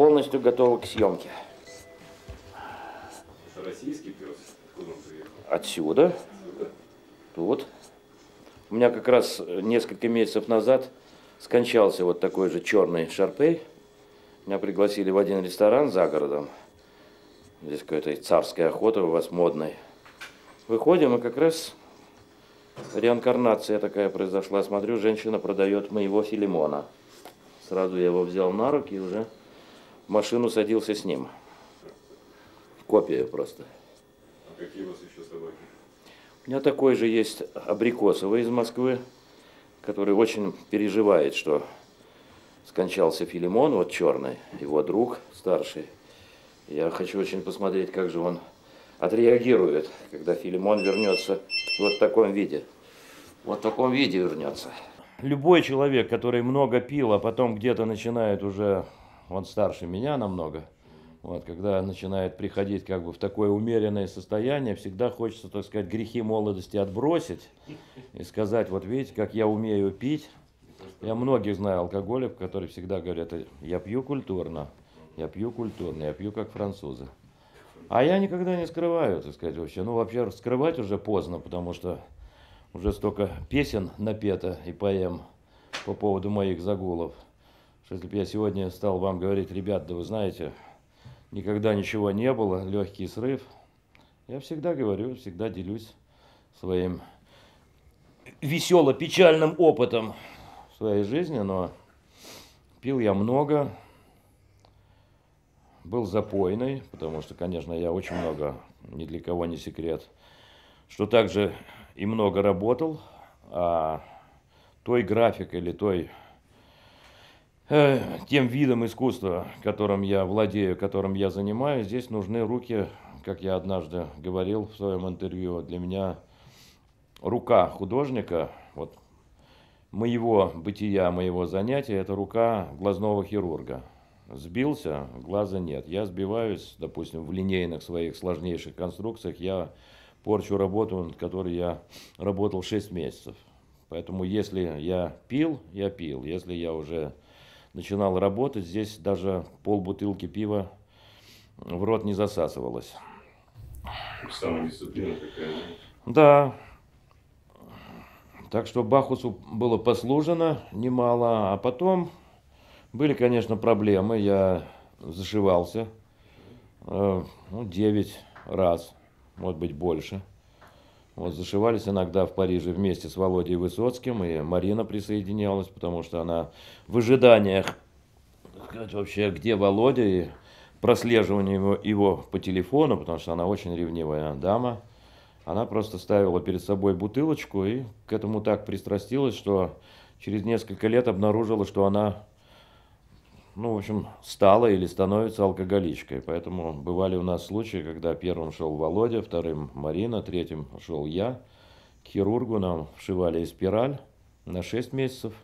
полностью готова к съемке. Это российский пес? Откуда он приехал? Отсюда, Отсюда? тут. У меня как раз несколько месяцев назад скончался вот такой же черный шарпей. Меня пригласили в один ресторан за городом. Здесь какая-то царская охота у вас модная. Выходим, и как раз реинкарнация такая произошла. Смотрю, женщина продает моего Филимона. Сразу я его взял на руки и уже машину садился с ним. Копия просто. А какие у вас еще собаки? У меня такой же есть абрикосовый из Москвы, который очень переживает, что скончался Филимон, вот черный, его друг старший. Я хочу очень посмотреть, как же он отреагирует, когда Филимон вернется вот в таком виде. Вот в таком виде вернется. Любой человек, который много пил, а потом где-то начинает уже, он старше меня намного, вот, когда начинает приходить как бы в такое умеренное состояние, всегда хочется, так сказать, грехи молодости отбросить и сказать, вот видите, как я умею пить. Я многих знаю алкоголиков, которые всегда говорят, я пью культурно, я пью культурно, я пью как французы. А я никогда не скрываю, так сказать, вообще. Ну, вообще, скрывать уже поздно, потому что уже столько песен напето и поэм по поводу моих загулов, что если бы я сегодня стал вам говорить, ребят, да вы знаете, никогда ничего не было, легкий срыв, я всегда говорю, всегда делюсь своим весело-печальным опытом в своей жизни, но пил я много, был запойный, потому что, конечно, я очень много, ни для кого не секрет, что также и много работал, а той график или той тем видом искусства, которым я владею, которым я занимаюсь, здесь нужны руки, как я однажды говорил в своем интервью, для меня рука художника, вот моего бытия, моего занятия, это рука глазного хирурга. Сбился, глаза нет. Я сбиваюсь, допустим, в линейных своих сложнейших конструкциях, я порчу работу, над которой я работал 6 месяцев. Поэтому если я пил, я пил. Если я уже начинал работать, здесь даже полбутылки пива в рот не засасывалось. Самодисциплина такая, Да. да? Так что Бахусу было послужено немало, а потом были, конечно, проблемы. Я зашивался э, ну, 9 раз, может быть, больше. Вот зашивались иногда в Париже вместе с Володей Высоцким, и Марина присоединялась, потому что она в ожиданиях, сказать, вообще, где Володя, и прослеживание его, его по телефону, потому что она очень ревнивая дама. Она просто ставила перед собой бутылочку и к этому так пристрастилась, что через несколько лет обнаружила, что она, ну, в общем, стала или становится алкоголичкой. Поэтому бывали у нас случаи, когда первым шел Володя, вторым Марина, третьим шел я. К хирургу нам вшивали спираль на 6 месяцев.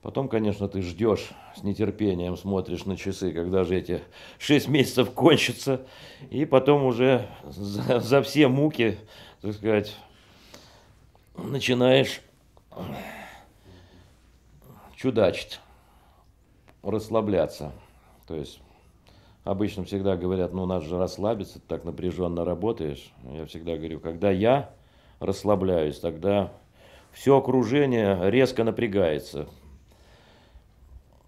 Потом, конечно, ты ждешь с нетерпением, смотришь на часы, когда же эти 6 месяцев кончатся. И потом уже за, за все муки, так сказать, начинаешь чудачить, расслабляться. То есть обычно всегда говорят, ну надо же расслабиться, ты так напряженно работаешь. Я всегда говорю, когда я расслабляюсь, тогда все окружение резко напрягается.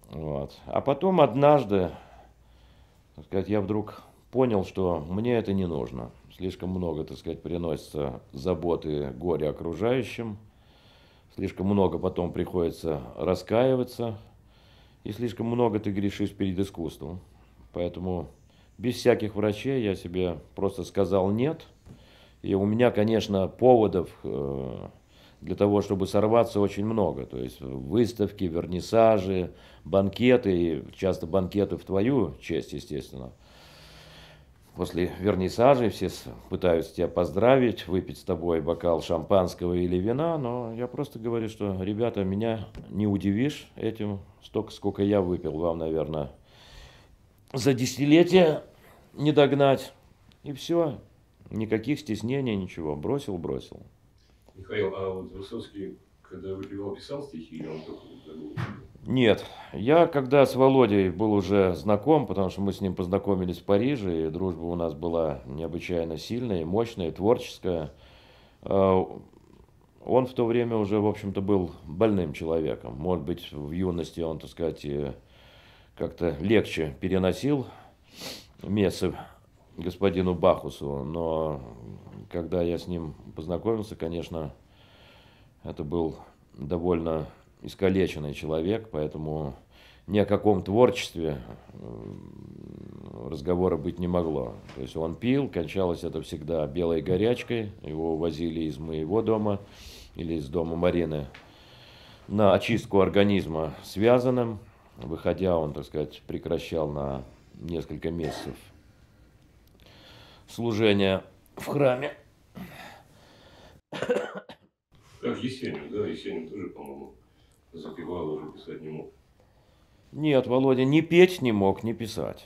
Вот. А потом однажды, так сказать, я вдруг понял, что мне это не нужно. Слишком много, так сказать, приносится заботы, горя окружающим. Слишком много потом приходится раскаиваться. И слишком много ты грешишь перед искусством. Поэтому без всяких врачей я себе просто сказал нет. И у меня, конечно, поводов э, для того, чтобы сорваться, очень много. То есть выставки, вернисажи, банкеты, часто банкеты в твою честь, естественно. После вернисажей все пытаются тебя поздравить, выпить с тобой бокал шампанского или вина, но я просто говорю, что, ребята, меня не удивишь этим, столько, сколько я выпил, вам, наверное, за десятилетие не догнать. И все, никаких стеснений, ничего, бросил, бросил. Михаил, а вот Высоцкий, когда выпивал, писал стихи, или он только? Нет, я когда с Володей был уже знаком, потому что мы с ним познакомились в Париже, и дружба у нас была необычайно сильная, мощная, творческая. Э, он в то время уже, в общем-то, был больным человеком. Может быть, в юности он, так сказать, как-то легче переносил мессы господину Бахусу, но когда я с ним познакомился, конечно, это был довольно искалеченный человек, поэтому ни о каком творчестве разговора быть не могло. То есть он пил, кончалось это всегда белой горячкой, его возили из моего дома или из дома Марины на очистку организма связанным. Выходя, он, так сказать, прекращал на несколько месяцев служение в храме. Как Есенин, да, Есенин тоже, по-моему, запевал, уже писать не мог. Нет, Володя не петь не мог, не писать.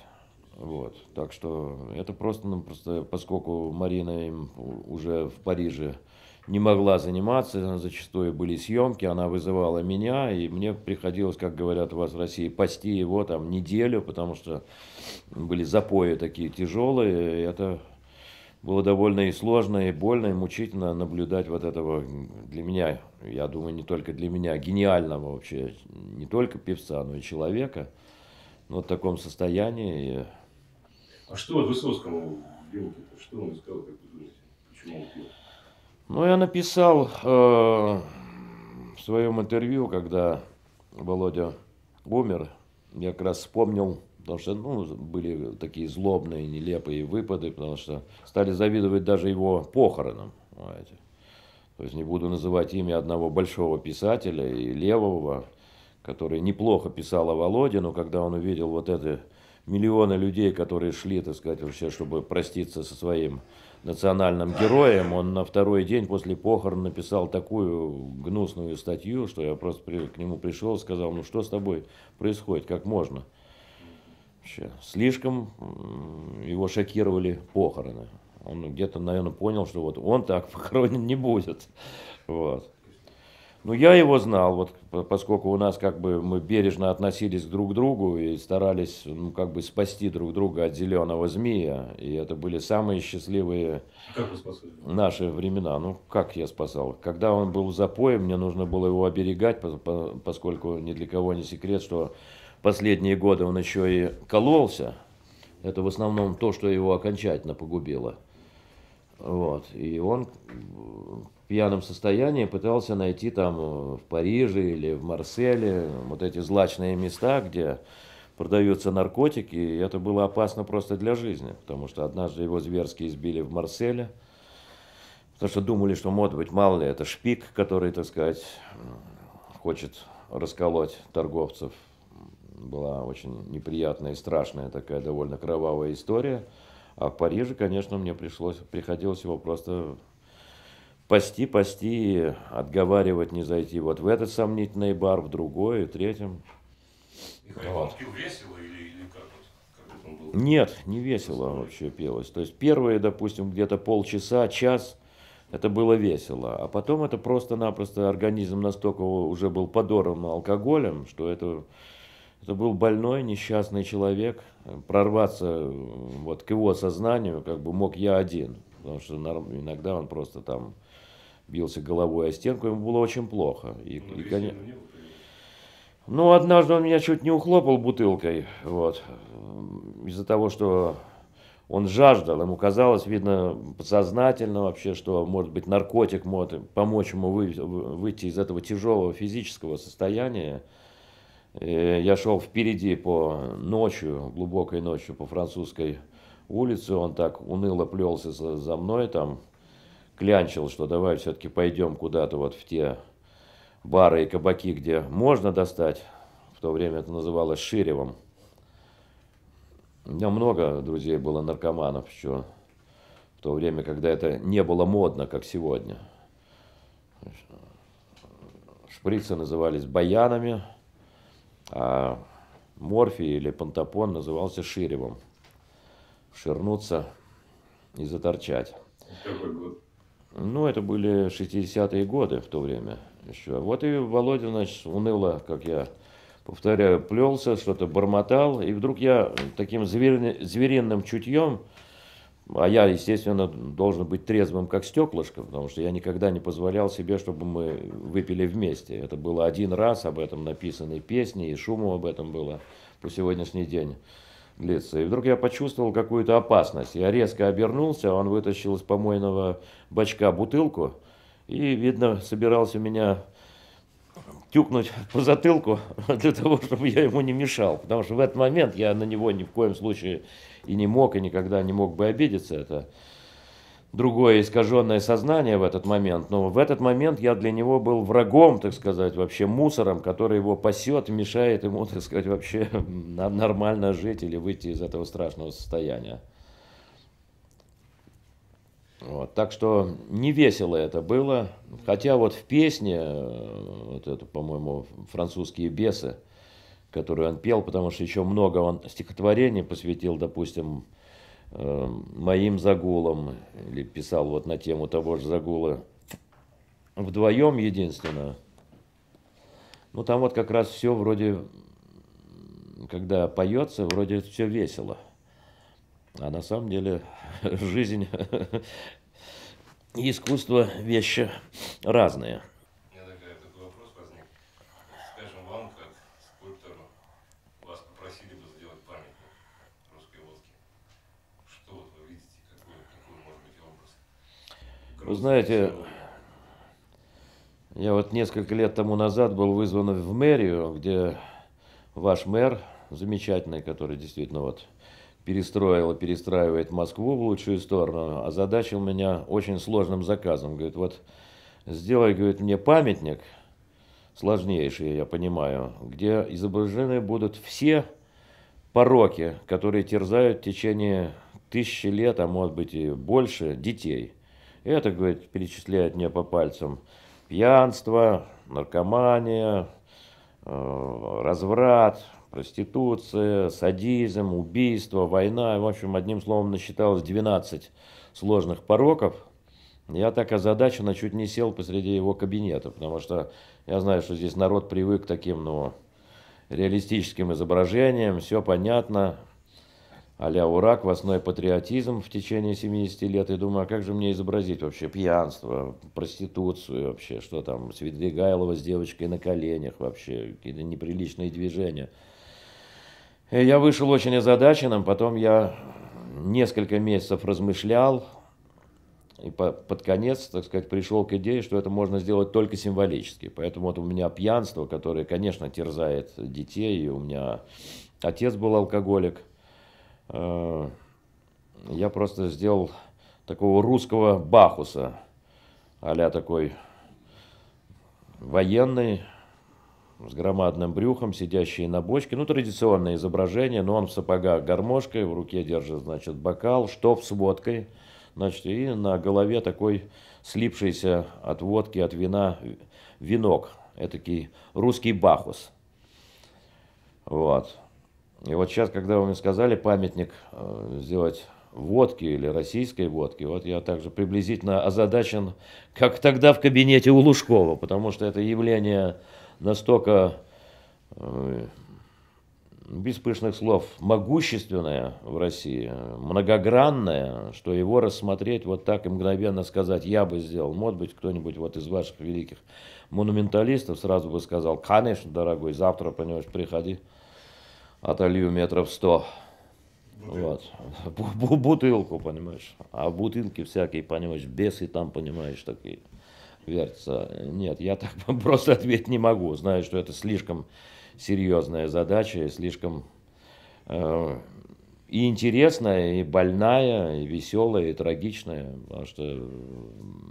Вот. Так что это просто, ну, просто поскольку Марина им уже в Париже не могла заниматься, зачастую были съемки, она вызывала меня, и мне приходилось, как говорят у вас в России, пасти его там неделю, потому что были запои такие тяжелые, это было довольно и сложно, и больно, и мучительно наблюдать вот этого для меня, я думаю, не только для меня, гениального вообще, не только певца, но и человека, вот в таком состоянии. А что вот Высоцкому Белке, что он сказал, как вы думаете, почему он пил? Ну, я написал э, в своем интервью, когда Володя умер, я как раз вспомнил Потому что ну, были такие злобные, нелепые выпады, потому что стали завидовать даже его похоронам. Понимаете? То есть не буду называть имя одного большого писателя и левого, который неплохо писал о Володе, но когда он увидел вот это миллионы людей, которые шли, так сказать, вообще, чтобы проститься со своим национальным героем, он на второй день после похорон написал такую гнусную статью, что я просто к нему пришел и сказал, ну что с тобой происходит, как можно? Вообще. Слишком его шокировали похороны. Он где-то, наверное, понял, что вот он так похоронен не будет. Вот. Ну, я его знал, вот, поскольку у нас как бы мы бережно относились друг к другу и старались ну, как бы спасти друг друга от зеленого змея. И это были самые счастливые наши времена. Ну, как я спасал? Когда он был в запое, мне нужно было его оберегать, поскольку ни для кого не секрет, что последние годы он еще и кололся. Это в основном то, что его окончательно погубило. Вот. И он в пьяном состоянии пытался найти там в Париже или в Марселе вот эти злачные места, где продаются наркотики, и это было опасно просто для жизни, потому что однажды его зверски избили в Марселе, потому что думали, что, может быть, мало ли, это шпик, который, так сказать, хочет расколоть торговцев была очень неприятная и страшная такая довольно кровавая история. А в Париже, конечно, мне пришлось, приходилось его просто пасти, пасти, отговаривать не зайти вот в этот сомнительный бар, в другой, в третьем. Михаил, вот. пил весело или, или как, как? Нет, не весело вообще пелось. То есть первые, допустим, где-то полчаса, час, это было весело. А потом это просто-напросто организм настолько уже был подорван алкоголем, что это это был больной, несчастный человек. Прорваться вот к его сознанию как бы мог я один. Потому что иногда он просто там бился головой о стенку, ему было очень плохо. И, ну, и, конечно... Ну, однажды он меня чуть не ухлопал бутылкой, вот, из-за того, что он жаждал, ему казалось, видно, подсознательно вообще, что, может быть, наркотик может помочь ему выйти из этого тяжелого физического состояния. Э, я шел впереди по ночью, глубокой ночью по французской улице, он так уныло плелся за мной, там клянчил, что давай все-таки пойдем куда-то вот в те бары и кабаки, где можно достать. В то время это называлось Ширевом. У меня много друзей было наркоманов еще в то время, когда это не было модно, как сегодня. Шприцы назывались баянами – а морфий или пантопон назывался ширевом. Ширнуться и заторчать. Какой год? Ну, это были 60-е годы в то время еще. Вот и Володя, значит, уныло, как я повторяю, плелся, что-то бормотал, и вдруг я таким звериным чутьем, а я, естественно, должен быть трезвым, как стеклышко, потому что я никогда не позволял себе, чтобы мы выпили вместе. Это было один раз, об этом написаны песни, и шуму об этом было по сегодняшний день длится. И вдруг я почувствовал какую-то опасность. Я резко обернулся, он вытащил из помойного бачка бутылку и, видно, собирался меня тюкнуть по затылку для того, чтобы я ему не мешал. Потому что в этот момент я на него ни в коем случае и не мог, и никогда не мог бы обидеться. Это другое искаженное сознание в этот момент. Но в этот момент я для него был врагом, так сказать, вообще мусором, который его пасет, мешает ему, так сказать, вообще нормально жить или выйти из этого страшного состояния. Вот, так что не весело это было. Хотя вот в песне, э, вот это, по-моему, французские бесы, которую он пел, потому что еще много он стихотворений посвятил, допустим, э, моим загулам, или писал вот на тему того же загула вдвоем единственно. Ну там вот как раз все вроде, когда поется, вроде все весело. А на самом деле жизнь и искусство вещи разные. Вы знаете, я вот несколько лет тому назад был вызван в мэрию, где ваш мэр замечательный, который действительно вот перестроил и перестраивает Москву в лучшую сторону, озадачил меня очень сложным заказом. Говорит, вот сделай, говорит, мне памятник, сложнейший, я понимаю, где изображены будут все пороки, которые терзают в течение тысячи лет, а может быть и больше, детей. Это, говорит, перечисляет мне по пальцам пьянство, наркомания, э, разврат, проституция, садизм, убийство, война. В общем, одним словом, насчиталось 12 сложных пороков. Я так озадаченно чуть не сел посреди его кабинета, потому что я знаю, что здесь народ привык к таким, ну, реалистическим изображениям, все понятно, а-ля ура, квасной патриотизм в течение 70 лет. И думаю, а как же мне изобразить вообще пьянство, проституцию вообще, что там, Свидвигайлова с девочкой на коленях вообще, какие-то неприличные движения – я вышел очень озадаченным, потом я несколько месяцев размышлял, и по, под конец, так сказать, пришел к идее, что это можно сделать только символически. Поэтому вот у меня пьянство, которое, конечно, терзает детей, и у меня отец был алкоголик. Э, я просто сделал такого русского Бахуса, а такой военный, с громадным брюхом, сидящий на бочке. Ну, традиционное изображение, но он в сапогах гармошкой, в руке держит, значит, бокал, штоп с водкой. Значит, и на голове такой слипшийся от водки, от вина венок. Этакий русский бахус. Вот. И вот сейчас, когда вы мне сказали памятник э, сделать водки или российской водки, вот я также приблизительно озадачен, как тогда в кабинете у Лужкова, потому что это явление настолько, э, без пышных слов, могущественное в России, многогранное, что его рассмотреть вот так и мгновенно сказать, я бы сделал. Может быть, кто-нибудь вот из ваших великих монументалистов сразу бы сказал, конечно, дорогой, завтра, понимаешь, приходи, отолью метров сто. Вот. Бутылку, понимаешь. А бутылки всякие, понимаешь, бесы там, понимаешь, такие вертится. Нет, я так просто ответить не могу. Знаю, что это слишком серьезная задача, и слишком э, и интересная, и больная, и веселая, и трагичная. Потому что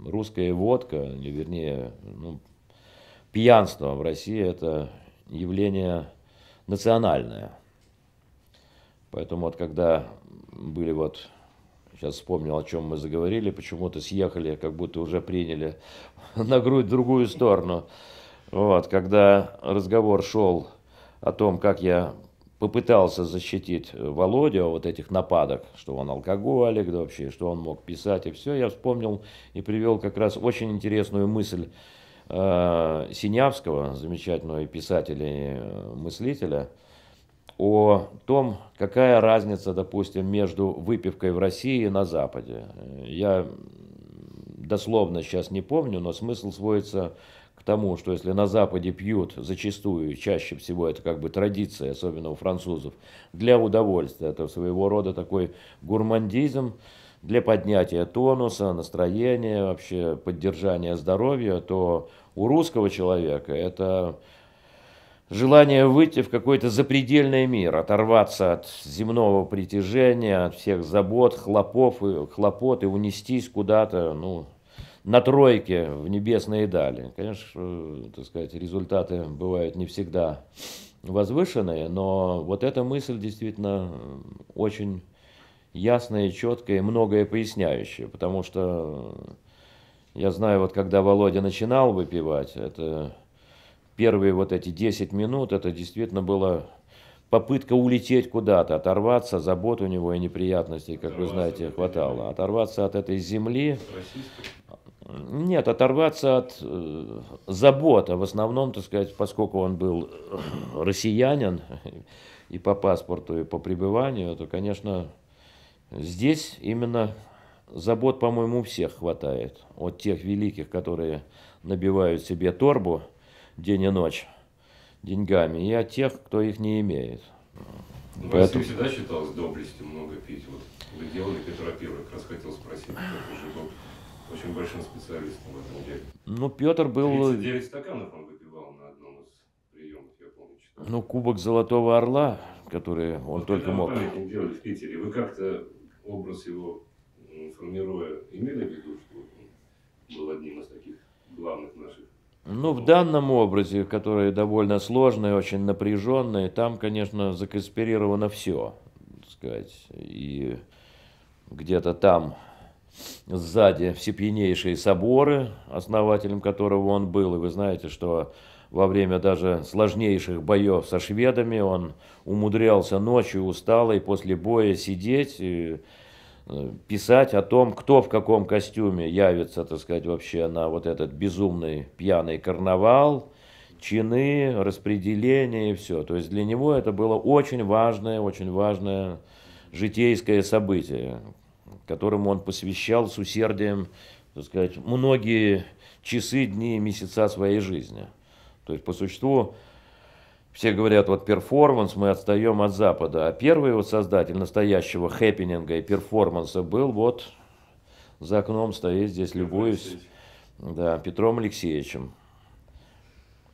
русская водка, вернее, ну, пьянство в России это явление национальное. Поэтому вот когда были вот Сейчас вспомнил, о чем мы заговорили, почему-то съехали, как будто уже приняли на грудь другую сторону. Вот, когда разговор шел о том, как я попытался защитить Володю от этих нападок, что он алкоголик, да вообще, что он мог писать и все, я вспомнил и привел как раз очень интересную мысль э, Синявского, замечательного писателя и э, мыслителя, о том, какая разница, допустим, между выпивкой в России и на Западе. Я дословно сейчас не помню, но смысл сводится к тому, что если на Западе пьют зачастую, чаще всего это как бы традиция, особенно у французов, для удовольствия, это своего рода такой гурмандизм, для поднятия тонуса, настроения, вообще поддержания здоровья, то у русского человека это желание выйти в какой-то запредельный мир, оторваться от земного притяжения, от всех забот, хлопов, и, хлопот и унестись куда-то, ну, на тройке в небесные дали. Конечно, так сказать, результаты бывают не всегда возвышенные, но вот эта мысль действительно очень ясная, четкая и многое поясняющая, потому что я знаю, вот когда Володя начинал выпивать, это первые вот эти 10 минут, это действительно было попытка улететь куда-то, оторваться, забот у него и неприятностей, как оторваться вы знаете, хватало. Оторваться от этой земли. Нет, оторваться от э, забота. В основном, так сказать, поскольку он был россиянин и по паспорту, и по пребыванию, то, конечно, Здесь именно забот, по-моему, у всех хватает. От тех великих, которые набивают себе торбу день и ночь деньгами, и от тех, кто их не имеет. Ну, Поэтому... всегда считалось доблестью много пить. Вот вы делали Петра Первого, как раз хотел спросить, Петр же был очень большим специалистом в этом деле. Ну, Петр был... 39 стаканов он выпивал на одном из приемов, я помню. Читал. Ну, Кубок Золотого Орла, который он вот только мог... делали в Питере. Вы как-то образ его формируя, имели в виду, что он был одним из таких главных наших? Ну, в данном образе, который довольно сложный, очень напряженный, там, конечно, законспирировано все, так сказать, и где-то там сзади всепьянейшие соборы, основателем которого он был, и вы знаете, что во время даже сложнейших боев со шведами он умудрялся ночью усталый после боя сидеть и писать о том, кто в каком костюме явится, так сказать, вообще на вот этот безумный пьяный карнавал, чины, распределение и все. То есть для него это было очень важное, очень важное житейское событие, которому он посвящал с усердием, так сказать, многие часы, дни месяца своей жизни. То есть по существу все говорят, вот перформанс, мы отстаем от Запада. А первый вот создатель настоящего хэппенинга и перформанса был вот за окном стоит здесь, любуюсь, да, Петром Алексеевичем.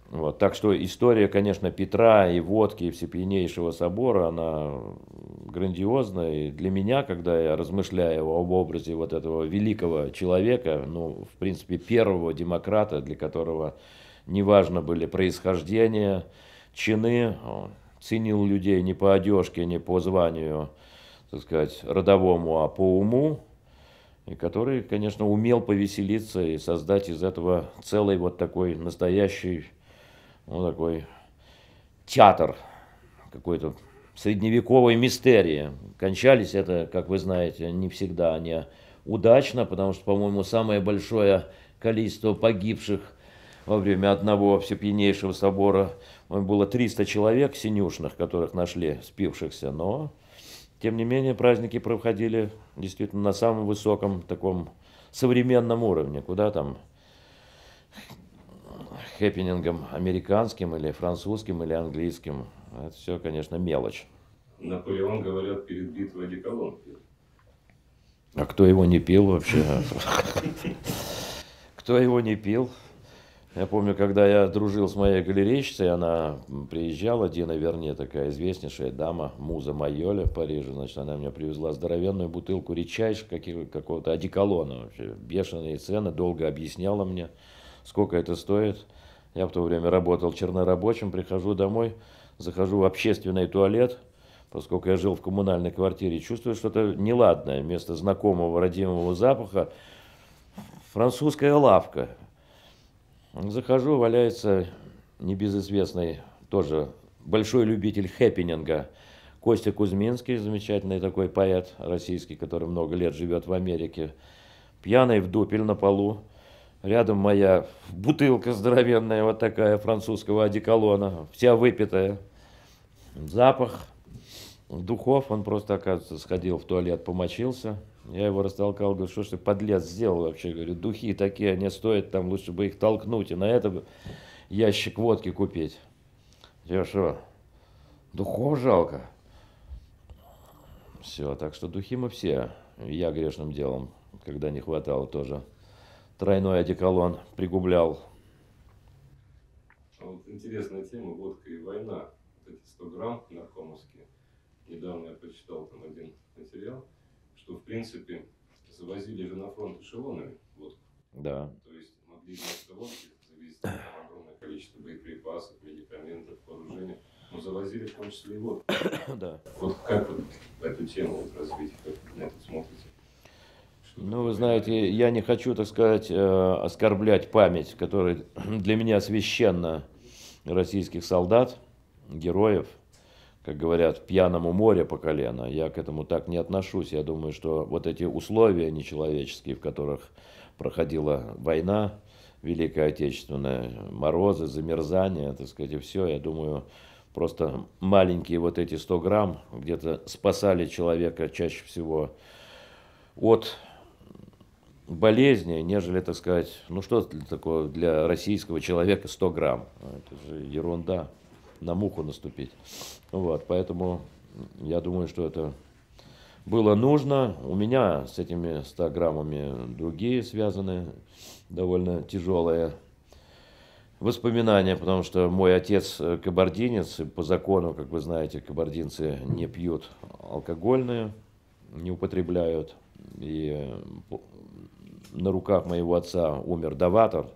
Вот, так что история, конечно, Петра и водки, и Всепьянейшего собора, она грандиозная. И для меня, когда я размышляю об образе вот этого великого человека, ну, в принципе, первого демократа, для которого неважно были происхождение, чины, ценил людей не по одежке, не по званию, так сказать, родовому, а по уму, и который, конечно, умел повеселиться и создать из этого целый вот такой настоящий, ну, такой театр, какой-то средневековой мистерии. Кончались это, как вы знаете, не всегда они удачно, потому что, по-моему, самое большое количество погибших во время одного всепьянейшего собора было 300 человек синюшных, которых нашли спившихся, но тем не менее праздники проходили действительно на самом высоком таком современном уровне, куда там хэппинингом американским или французским или английским. Это все, конечно, мелочь. Наполеон, говорят, перед битвой одеколон пил. А кто его не пил вообще? Кто его не пил? Я помню, когда я дружил с моей галерейщицей, она приезжала, Дина Верне, такая известнейшая дама, муза Майоля в Париже, значит, она мне привезла здоровенную бутылку речайш, какого-то одеколона вообще, бешеные цены, долго объясняла мне, сколько это стоит. Я в то время работал чернорабочим, прихожу домой, захожу в общественный туалет, поскольку я жил в коммунальной квартире, чувствую что-то неладное. Вместо знакомого родимого запаха французская лавка – Захожу, валяется небезызвестный, тоже большой любитель хэппининга, Костя Кузьминский, замечательный такой поэт российский, который много лет живет в Америке, пьяный в дупель на полу. Рядом моя бутылка здоровенная, вот такая французского одеколона, вся выпитая. Запах духов, он просто, оказывается, сходил в туалет, помочился. Я его растолкал, говорю, что ж ты, подлец, сделал вообще? Говорю, духи такие, они стоят, там лучше бы их толкнуть и на это ящик водки купить. Я что, духов жалко? Все, так что духи мы все. Я грешным делом, когда не хватало тоже тройной одеколон пригублял. А вот интересная тема, водка и война. Вот эти 100 грамм наркомовские. Недавно я прочитал там один материал, что в принципе завозили же на фронт эшелонами водку. Да. То есть могли вместо водки завести там огромное количество боеприпасов, медикаментов, вооружения. Но завозили в том числе и водку. да. Вот как вот эту тему вот развить, как на это смотрите? Ну, вы знаете, я не хочу, так сказать, э, оскорблять память, которая для меня священна российских солдат, героев, как говорят, пьяному море по колено. Я к этому так не отношусь. Я думаю, что вот эти условия нечеловеческие, в которых проходила война, Великая Отечественная, морозы, замерзание, так сказать, и все, я думаю, просто маленькие вот эти 100 грамм где-то спасали человека чаще всего от болезни, нежели, так сказать, ну что такое для российского человека 100 грамм. Это же ерунда, на муху наступить. Вот, поэтому я думаю, что это было нужно. У меня с этими 100 граммами другие связаны, довольно тяжелые воспоминания, потому что мой отец кабардинец, и по закону, как вы знаете, кабардинцы не пьют алкогольные, не употребляют. И на руках моего отца умер Даватор, э,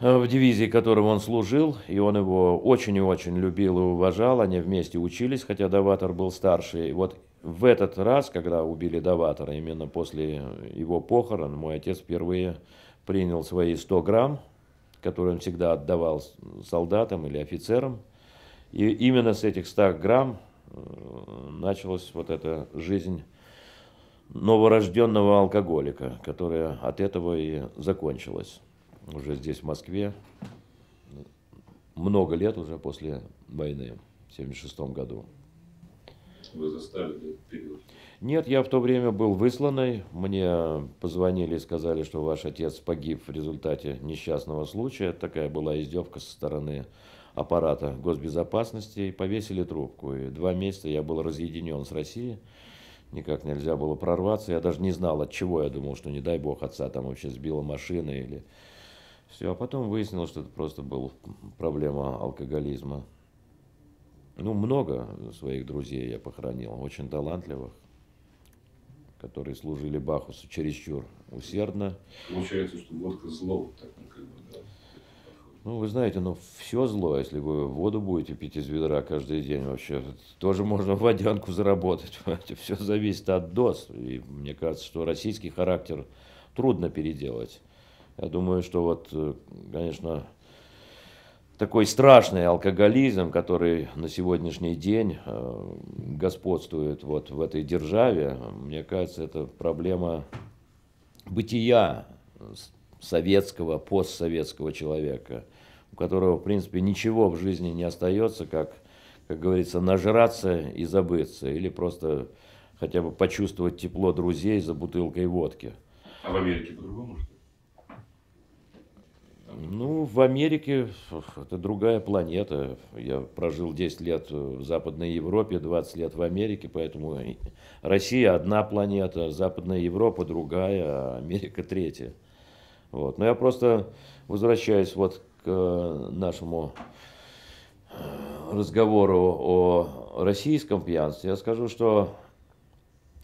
в дивизии которого он служил, и он его очень и очень любил и уважал, они вместе учились, хотя Даватор был старше. И вот в этот раз, когда убили Даватора, именно после его похорон, мой отец впервые принял свои 100 грамм, которые он всегда отдавал солдатам или офицерам. И именно с этих 100 грамм э, началась вот эта жизнь новорожденного алкоголика, которая от этого и закончилась уже здесь, в Москве, много лет уже после войны, в 1976 году. Вы застали этот период? Нет, я в то время был высланный. Мне позвонили и сказали, что ваш отец погиб в результате несчастного случая. Такая была издевка со стороны аппарата госбезопасности. И повесили трубку. И два месяца я был разъединен с Россией никак нельзя было прорваться. Я даже не знал, от чего. Я думал, что не дай бог отца там вообще сбила машина или... Все, а потом выяснилось, что это просто была проблема алкоголизма. Ну, много своих друзей я похоронил, очень талантливых, которые служили Бахусу чересчур усердно. Получается, что водка зло, так, ну, как бы, да? Ну, вы знаете, ну, все зло, если вы воду будете пить из ведра каждый день вообще, тоже можно водянку заработать. Все зависит от доз. И мне кажется, что российский характер трудно переделать. Я думаю, что вот, э, конечно, такой страшный алкоголизм, который на сегодняшний день э, господствует вот в этой державе, мне кажется, это проблема бытия советского, постсоветского человека – у которого, в принципе, ничего в жизни не остается, как, как говорится, нажраться и забыться, или просто хотя бы почувствовать тепло друзей за бутылкой водки. А в Америке по-другому, что ну, в Америке это другая планета. Я прожил 10 лет в Западной Европе, 20 лет в Америке, поэтому Россия одна планета, Западная Европа другая, а Америка третья. Вот. Но я просто возвращаюсь вот к нашему э, разговору о российском пьянстве, я скажу, что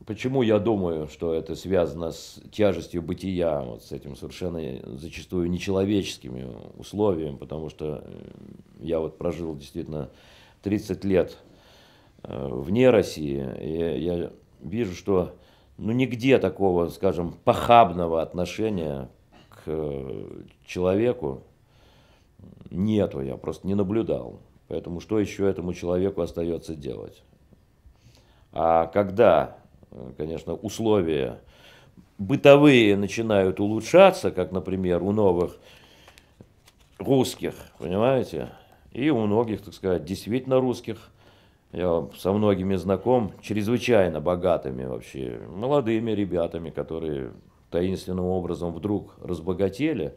почему я думаю, что это связано с тяжестью бытия, вот с этим совершенно зачастую нечеловеческими условиями, потому что э, я вот прожил действительно 30 лет э, вне России, и я вижу, что ну, нигде такого, скажем, похабного отношения к человеку, нету, я просто не наблюдал. Поэтому что еще этому человеку остается делать? А когда, конечно, условия бытовые начинают улучшаться, как, например, у новых русских, понимаете? И у многих, так сказать, действительно русских. Я со многими знаком, чрезвычайно богатыми вообще, молодыми ребятами, которые таинственным образом вдруг разбогатели,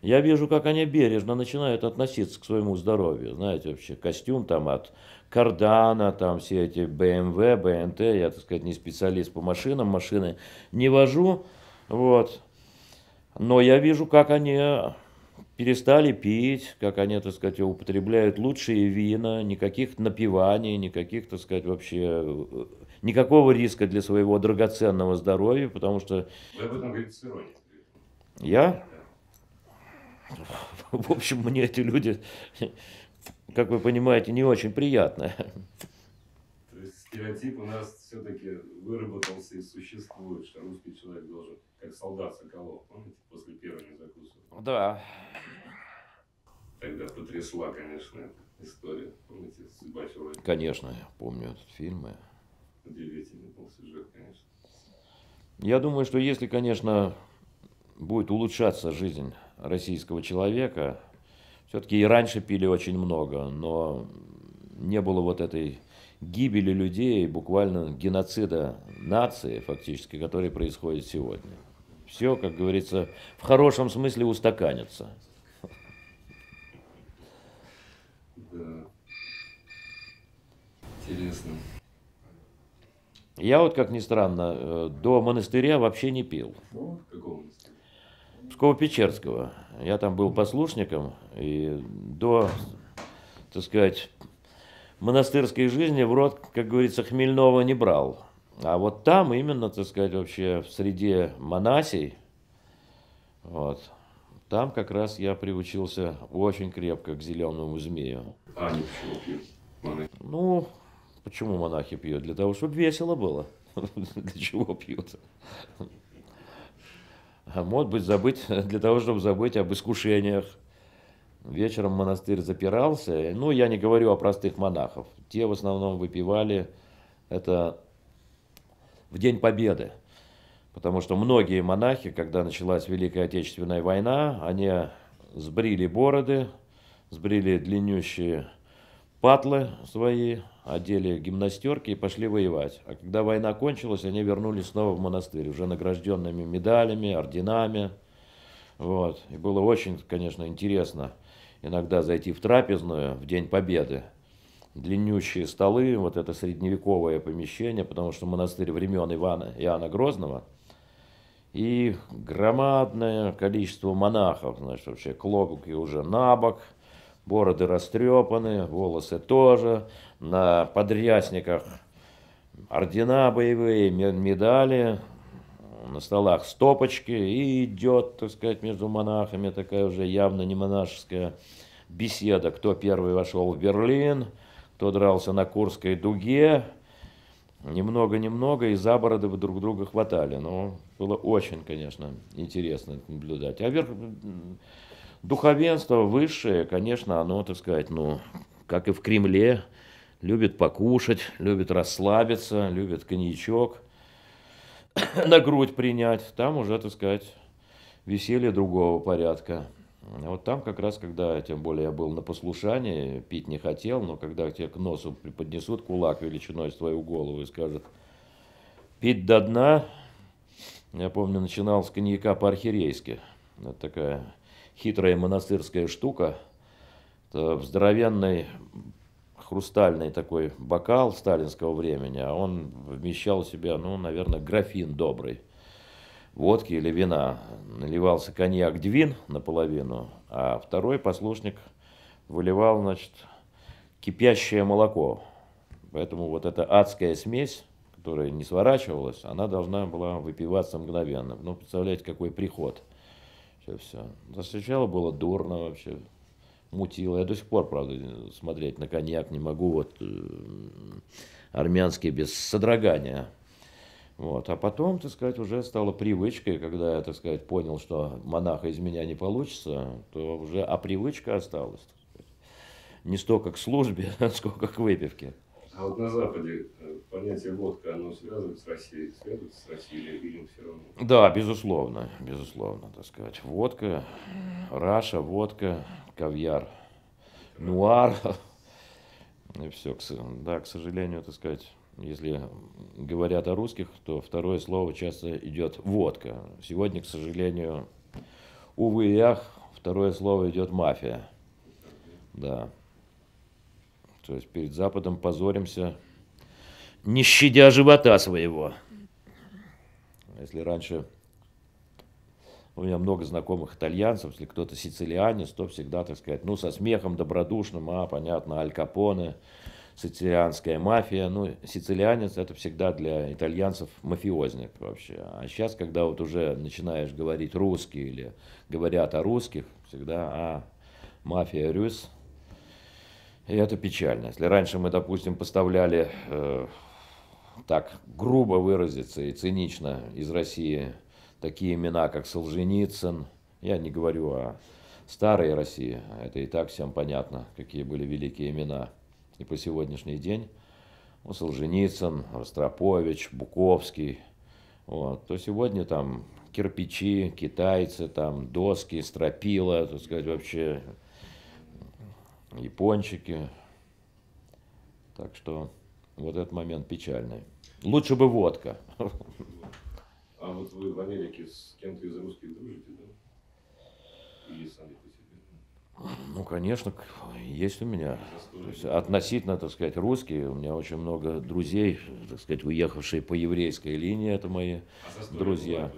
я вижу, как они бережно начинают относиться к своему здоровью. Знаете, вообще костюм там от Кардана, там все эти BMW, БНТ, я, так сказать, не специалист по машинам, машины не вожу, вот. Но я вижу, как они перестали пить, как они, так сказать, употребляют лучшие вина, никаких напиваний, никаких, так сказать, вообще никакого риска для своего драгоценного здоровья, потому что... Вы об этом говорите с иронией. Я? В общем, мне эти люди, как вы понимаете, не очень приятны. То есть стереотип у нас все-таки выработался и существует, что русский человек должен, как солдат Соколов, помните, после первой не закусывать. Да. Тогда потрясла, конечно, история. Помните, судьба человека. Конечно, я помню этот фильм. Удивительный был сюжет, конечно. Я думаю, что если, конечно, будет улучшаться жизнь российского человека, все-таки и раньше пили очень много, но не было вот этой гибели людей, буквально геноцида нации, фактически, который происходит сегодня. Все, как говорится, в хорошем смысле устаканится. Да. Интересно. Я вот, как ни странно, э, до монастыря вообще не пил. Ну, каком месте? Псково-Печерского. Я там был послушником, и до, так сказать, монастырской жизни в рот, как говорится, хмельного не брал. А вот там именно, так сказать, вообще в среде монасей, вот, там как раз я приучился очень крепко к зеленому змею. А они почему пьют? Монахи. Ну, почему монахи пьют? Для того, чтобы весело было. Для чего пьют? А может быть, забыть, для того, чтобы забыть об искушениях. Вечером монастырь запирался. Ну, я не говорю о простых монахов. Те в основном выпивали это в День Победы. Потому что многие монахи, когда началась Великая Отечественная война, они сбрили бороды, сбрили длиннющие патлы свои, одели гимнастерки и пошли воевать. А когда война кончилась, они вернулись снова в монастырь, уже награжденными медалями, орденами. Вот. И было очень, конечно, интересно иногда зайти в трапезную в День Победы. Длиннющие столы, вот это средневековое помещение, потому что монастырь времен Ивана Иоанна Грозного – и громадное количество монахов, значит, вообще клобуки уже на бок, бороды растрепаны, волосы тоже, на подрясниках ордена боевые, медали, на столах стопочки, и идет, так сказать, между монахами такая уже явно не монашеская беседа, кто первый вошел в Берлин, кто дрался на Курской дуге, немного-немного, и за бороды друг друга хватали. Но было очень, конечно, интересно наблюдать. А верх... духовенство высшее, конечно, оно, так сказать, ну, как и в Кремле, любит покушать, любит расслабиться, любит коньячок на грудь принять. Там уже, так сказать, веселье другого порядка. А вот там как раз, когда, тем более я был на послушании, пить не хотел, но когда тебе к носу преподнесут кулак величиной с твою голову и скажут, пить до дна, я помню, начинал с коньяка по-архирейски. Это такая хитрая монастырская штука. Это здоровенный хрустальный такой бокал сталинского времени, а он вмещал в себя, ну, наверное, графин добрый водки или вина. Наливался коньяк двин наполовину, а второй послушник выливал, значит, кипящее молоко. Поэтому вот эта адская смесь, которая не сворачивалась, она должна была выпиваться мгновенно. Ну, представляете, какой приход. Все, все. Сначала было дурно вообще, мутило. Я до сих пор, правда, смотреть на коньяк не могу, вот э, армянский без содрогания. Вот. А потом, так сказать, уже стало привычкой, когда я, так сказать, понял, что монаха из меня не получится, то уже, а привычка осталась. Не столько к службе, сколько к выпивке. А вот на Западе э, понятие водка, оно связывается с Россией, связывается с Россией или все равно? Да, безусловно, безусловно, так сказать. Водка, Раша, водка, кавьяр, нуар. И все, да, к сожалению, так сказать, если говорят о русских, то второе слово часто идет водка. Сегодня, к сожалению, увы и ах, второе слово идет мафия. Да. То есть перед Западом позоримся, не щадя живота своего. Если раньше у меня много знакомых итальянцев, если кто-то сицилианец, то всегда, так сказать, ну, со смехом добродушным, а, понятно, Аль Капоне, сицилианская мафия. Ну, сицилианец это всегда для итальянцев мафиозник вообще. А сейчас, когда вот уже начинаешь говорить русский или говорят о русских, всегда, а, мафия рюс, и это печально. Если раньше мы, допустим, поставляли, э, так грубо выразиться и цинично из России такие имена, как Солженицын, я не говорю о старой России, это и так всем понятно, какие были великие имена. И по сегодняшний день ну, Солженицын, Ростропович, Буковский, вот, то сегодня там кирпичи, китайцы, там доски, стропила, так сказать, вообще япончики. Так что вот этот момент печальный. Лучше бы водка. А вот вы в Америке с кем-то из русских дружите, да? Или сами по себе? Ну, конечно, есть у меня. Есть, относительно, так сказать, русские. У меня очень много друзей, так сказать, уехавшие по еврейской линии, это мои а друзья.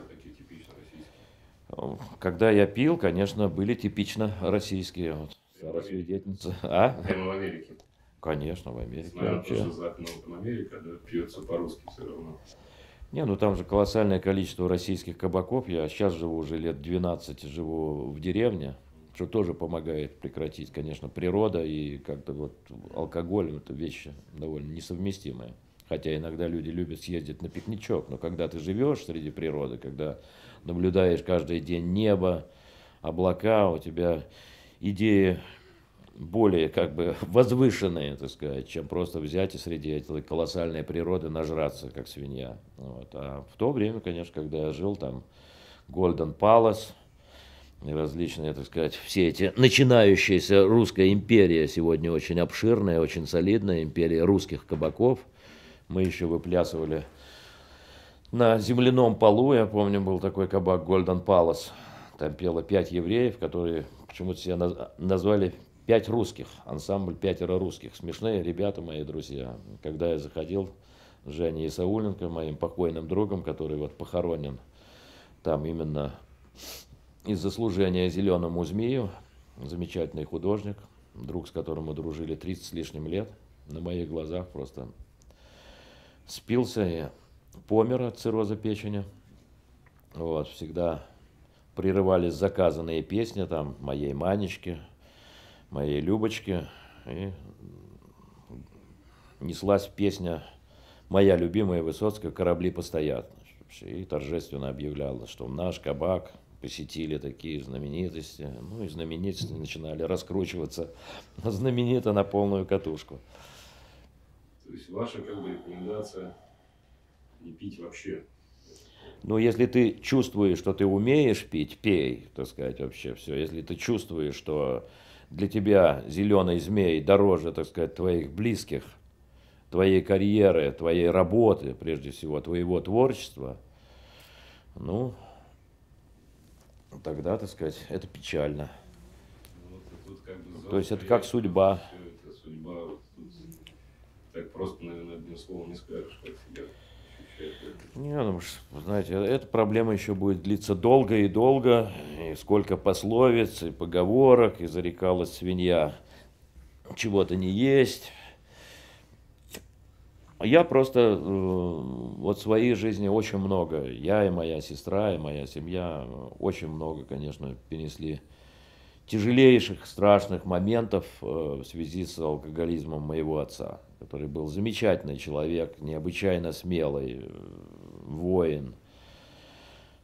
Когда я пил, конечно, были типично российские. Вот. Стала свидетельница. А? Прямо в Америке. Конечно, в Америке. На то, что Западная Америка, да, пьется по-русски все равно. Не, ну там же колоссальное количество российских кабаков. Я сейчас живу уже лет 12, живу в деревне, что тоже помогает прекратить, конечно, природа и как-то вот алкоголь, это вещи довольно несовместимые. Хотя иногда люди любят съездить на пикничок, но когда ты живешь среди природы, когда наблюдаешь каждый день небо, облака, у тебя идеи более как бы возвышенные, так сказать, чем просто взять и среди этой колоссальной природы нажраться, как свинья. Вот. А в то время, конечно, когда я жил там, Golden Palace, и различные, так сказать, все эти начинающиеся русская империя сегодня очень обширная, очень солидная, империя русских кабаков. Мы еще выплясывали на земляном полу, я помню, был такой кабак Golden Palace. Там пело пять евреев, которые почему-то себя назвали «Пять русских», ансамбль «Пятеро русских». Смешные ребята мои друзья. Когда я заходил с Женей Исауленко, моим покойным другом, который вот похоронен там именно из-за служения зеленому змею, замечательный художник, друг, с которым мы дружили 30 с лишним лет, на моих глазах просто спился и помер от цирроза печени. Вот, всегда прерывались заказанные песни, там, моей Манечки, моей Любочки, и неслась песня моя любимая Высоцкая «Корабли постоят». И торжественно объявляла, что наш кабак посетили такие знаменитости. Ну и знаменитости начинали раскручиваться знаменито на полную катушку. То есть ваша как бы рекомендация не пить вообще? Но если ты чувствуешь, что ты умеешь пить, пей, так сказать, вообще все. Если ты чувствуешь, что для тебя зеленый змей дороже, так сказать, твоих близких, твоей карьеры, твоей работы, прежде всего, твоего творчества, ну, тогда, так сказать, это печально. Ну, То есть это как судьба. Так просто, наверное, одним словом не скажешь, как себя не, ну, знаете, эта проблема еще будет длиться долго и долго, и сколько пословиц, и поговорок, и зарекалась свинья. Чего-то не есть. Я просто э, вот своей жизни очень много, я и моя сестра, и моя семья очень много, конечно, перенесли тяжелейших, страшных моментов э, в связи с алкоголизмом моего отца который был замечательный человек, необычайно смелый э, воин,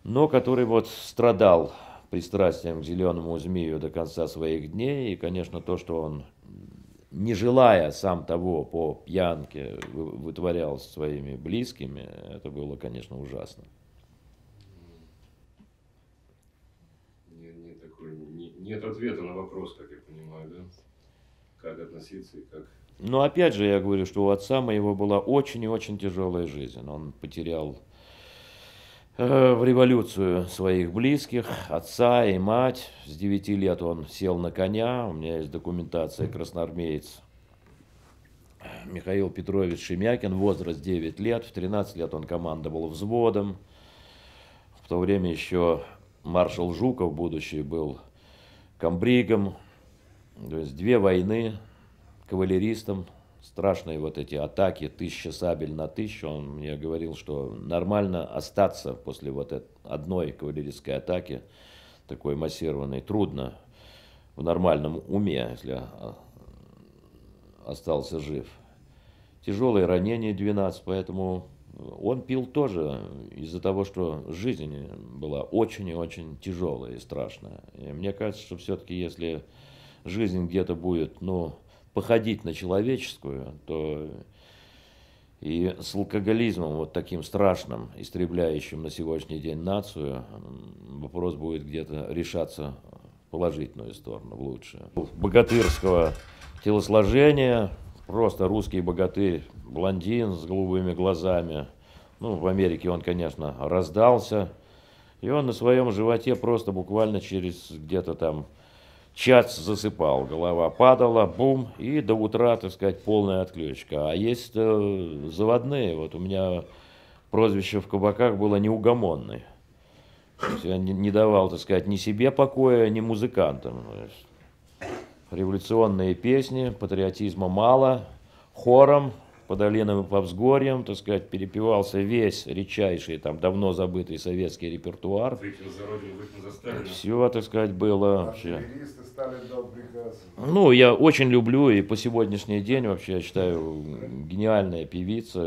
но который вот страдал пристрастием к зеленому змею до конца своих дней. И, конечно, то, что он не желая сам того по пьянке вытворял своими близкими, это было, конечно, ужасно. Нет, нет, такой, нет ответа на вопрос, как я понимаю, да? Как относиться и как... Но опять же, я говорю, что у отца моего была очень и очень тяжелая жизнь. Он потерял Э, в революцию своих близких, отца и мать. С 9 лет он сел на коня. У меня есть документация красноармеец Михаил Петрович Шемякин, возраст 9 лет. В 13 лет он командовал взводом. В то время еще маршал Жуков, будущий, был комбригом. То есть две войны кавалеристом страшные вот эти атаки, тысяча сабель на тысячу, он мне говорил, что нормально остаться после вот этой одной кавалерийской атаки, такой массированной, трудно в нормальном уме, если а, остался жив. Тяжелые ранения 12, поэтому он пил тоже из-за того, что жизнь была очень и очень тяжелая и страшная. И мне кажется, что все-таки если жизнь где-то будет, ну, походить на человеческую, то и с алкоголизмом вот таким страшным, истребляющим на сегодняшний день нацию, вопрос будет где-то решаться в положительную сторону, в лучшую. Богатырского телосложения, просто русский богатырь, блондин с голубыми глазами. Ну, в Америке он, конечно, раздался. И он на своем животе просто буквально через где-то там час засыпал, голова падала, бум, и до утра, так сказать, полная отключка. А есть э, заводные, вот у меня прозвище в кабаках было неугомонный. Я не давал, так сказать, ни себе покоя, ни музыкантам. Революционные песни, патриотизма мало, хором по долинам и по взгорьям, так сказать, перепевался весь редчайший, там, давно забытый советский репертуар. Все, так сказать, было вообще. Ну, я очень люблю и по сегодняшний день вообще, я считаю, гениальная певица.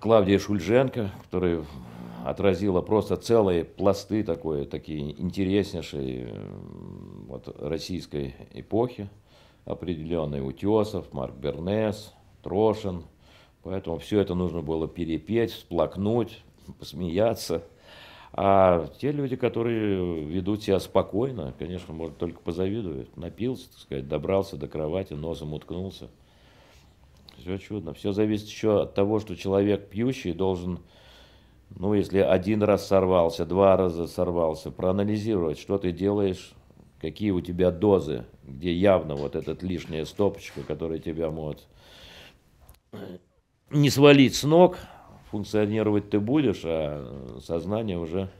Клавдия Шульженко, которая отразила просто целые пласты такой, такие интереснейшие вот, российской эпохи определенный Утесов, Марк Бернес, Трошин. Поэтому все это нужно было перепеть, всплакнуть, посмеяться. А те люди, которые ведут себя спокойно, конечно, может только позавидовать. Напился, так сказать, добрался до кровати, носом уткнулся. Все чудно. Все зависит еще от того, что человек пьющий должен, ну, если один раз сорвался, два раза сорвался, проанализировать, что ты делаешь какие у тебя дозы, где явно вот эта лишняя стопочка, которая тебя может не свалить с ног, функционировать ты будешь, а сознание уже,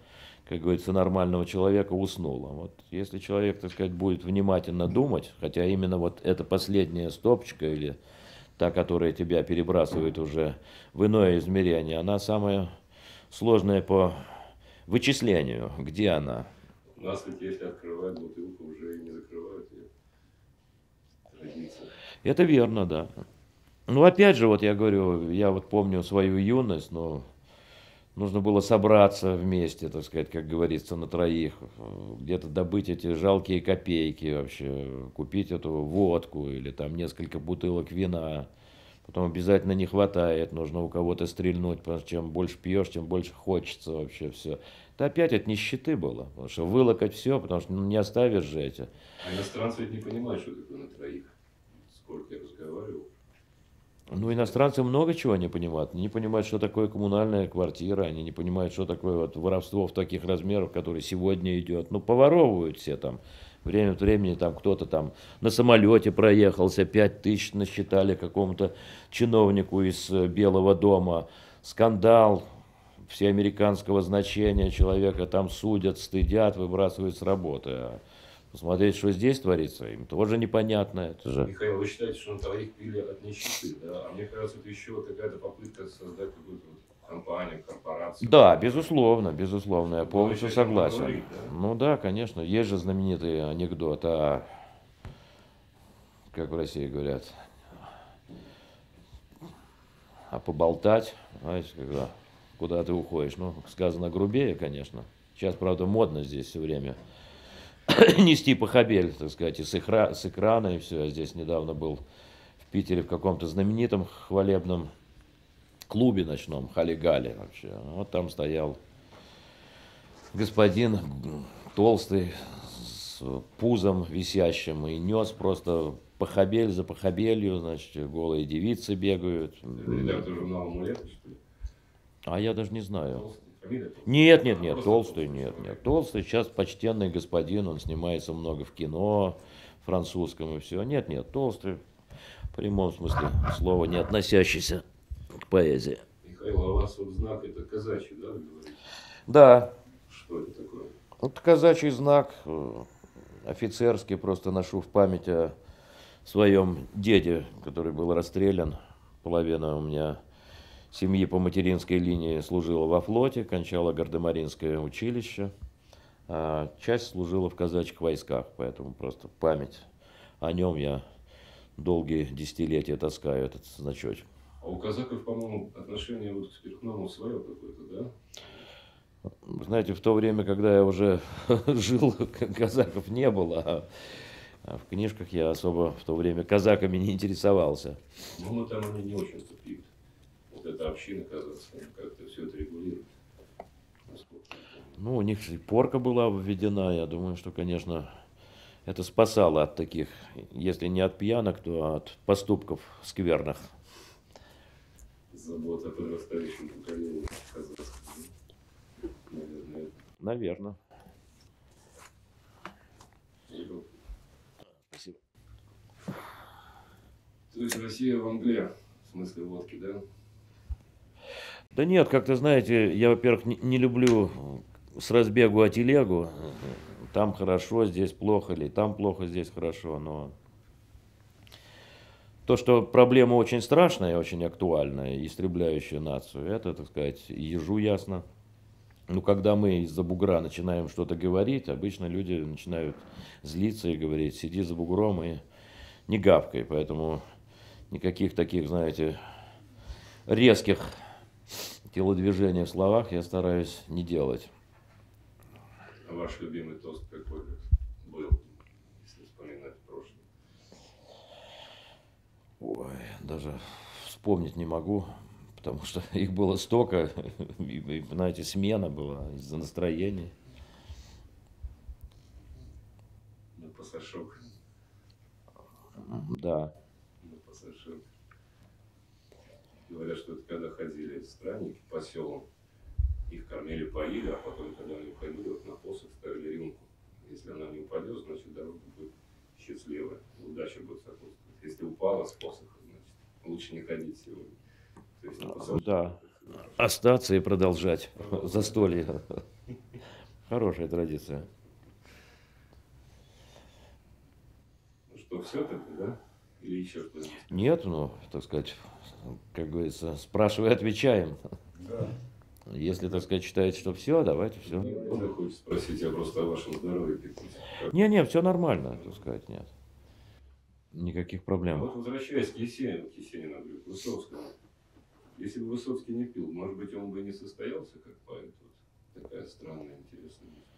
как говорится, нормального человека уснуло. Вот если человек, так сказать, будет внимательно думать, хотя именно вот эта последняя стопочка или та, которая тебя перебрасывает уже в иное измерение, она самая сложная по вычислению, где она, у нас ведь если открывают бутылку, уже не закрывают ее. Традиция. Это верно, да. Ну, опять же, вот я говорю, я вот помню свою юность, но нужно было собраться вместе, так сказать, как говорится, на троих, где-то добыть эти жалкие копейки вообще, купить эту водку или там несколько бутылок вина. Потом обязательно не хватает, нужно у кого-то стрельнуть, потому что чем больше пьешь, тем больше хочется вообще все. Это опять от нищеты было, потому что вылокать все, потому что ну, не оставишь же эти. А иностранцы ведь не понимают, что такое на троих. Сколько я разговаривал. Ну, иностранцы много чего не понимают. Они не понимают, что такое коммунальная квартира, они не понимают, что такое вот воровство в таких размерах, которое сегодня идет. Ну, поворовывают все там. Время от времени там кто-то там на самолете проехался, пять тысяч насчитали какому-то чиновнику из э, Белого дома. Скандал, всеамериканского значения человека там судят, стыдят, выбрасывают с работы. А посмотреть, что здесь творится, им тоже непонятно. Это же. Михаил, вы считаете, что на троих пили от нищеты, да? А мне кажется, это еще какая-то попытка создать какую-то компанию, корпорацию. Да, безусловно, безусловно, я полностью согласен. Говорить, да? Ну да, конечно, есть же знаменитый анекдот, а как в России говорят, а поболтать, знаете, когда куда ты уходишь. Ну, сказано грубее, конечно. Сейчас, правда, модно здесь все время нести похабель, так сказать, и с, экра, с экрана, и все. Я здесь недавно был в Питере в каком-то знаменитом хвалебном клубе ночном, Хали-Гали вообще. Вот там стоял господин толстый, с пузом висящим, и нес просто похабель за похабелью, значит, голые девицы бегают. Это редактор журнала что ли? А я даже не знаю. Нет, нет, нет, толстый, нет, нет. Толстый сейчас почтенный господин, он снимается много в кино французском и все. Нет, нет, толстый, в прямом смысле слова, не относящийся к поэзии. Михаил, а у вас вот знак это казачий, да, вы говорите? Да, Что это такое? вот казачий знак, э, офицерский, просто ношу в память о своем деде, который был расстрелян. Половина у меня семьи по материнской линии служила во флоте, кончала Гардемаринское училище, а часть служила в казачьих войсках, поэтому просто память о нем я долгие десятилетия таскаю этот значочек. А у казаков, по-моему, отношение вот к спиртному свое какое-то, да? Знаете, в то время, когда я уже жил, казаков не было, а- а в книжках я особо в то время казаками не интересовался. Ну, мы там они не очень-то пьют. Вот эта община казахская как-то все это регулирует. Ну, у них и порка была введена, я думаю, что, конечно, это спасало от таких, если не от пьянок, то от поступков скверных. Забота о подрастающем поколении казахском. Наверное, Наверное. Спасибо. То есть Россия в Англии, в смысле водки, да? Да нет, как-то, знаете, я, во-первых, не, не люблю с разбегу о телегу. Там хорошо, здесь плохо, или там плохо, здесь хорошо. Но то, что проблема очень страшная, очень актуальная, истребляющая нацию, это, так сказать, ежу ясно. Ну, когда мы из-за бугра начинаем что-то говорить, обычно люди начинают злиться и говорить, сиди за бугром и не гавкай. Поэтому никаких таких, знаете, резких телодвижений в словах я стараюсь не делать. А ваш любимый тост какой был, если вспоминать прошлое? Ой, даже вспомнить не могу, потому что их было столько, и, и, знаете, смена была из-за настроения. На пасашок. Да. На пасашок. Говорят, что это когда ходили странники по селам, их кормили, поили, а потом, когда они уходили, вот на посох ставили рюмку. Если она не упадет, значит дорога будет счастливая, удача будет сопутствовать. Если упала с посоха, значит лучше не ходить сегодня. То есть пасашок. Да. Остаться и продолжать застолье. Хорошая традиция. Ну что, все тогда, да? Или еще что-нибудь? Нет, ну, так сказать, как говорится, спрашивай, отвечаем. Да. Если, так сказать, считаете, что все, давайте все. Мне хочется спросить я просто о вашем здоровье, Не-не, все нормально, так сказать, нет. Никаких А проблем. Вот возвращаясь к Есенину, к Есенину, говорю, к Высоцкому. Если бы Высоцкий не пил, может быть, он бы не состоялся как поэт. Вот такая странная, интересная мысль.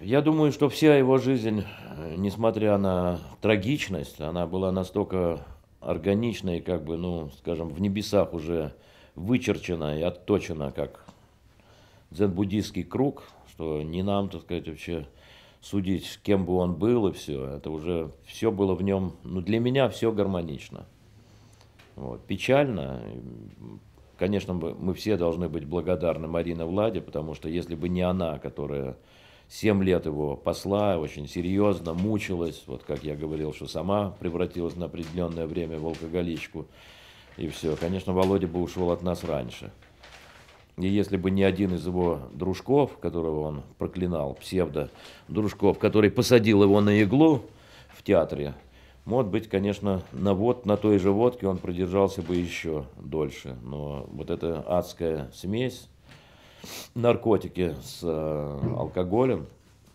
Я думаю, что вся его жизнь, э, несмотря на трагичность, она была настолько органична и как бы, ну, скажем, в небесах уже вычерчена и отточена, как дзен-буддийский круг, что не нам, так сказать, вообще судить, кем бы он был и все. Это уже все было в нем, ну, для меня все гармонично. Вот. Печально. Конечно, мы все должны быть благодарны Марине Владе, потому что если бы не она, которая 7 лет его посла, очень серьезно мучилась, вот как я говорил, что сама превратилась на определенное время в алкоголичку, и все. Конечно, Володя бы ушел от нас раньше. И если бы не один из его дружков, которого он проклинал, псевдо дружков, который посадил его на иглу в театре, может быть, конечно, на, вод, на той же водке он продержался бы еще дольше. Но вот эта адская смесь, наркотики с э, алкоголем,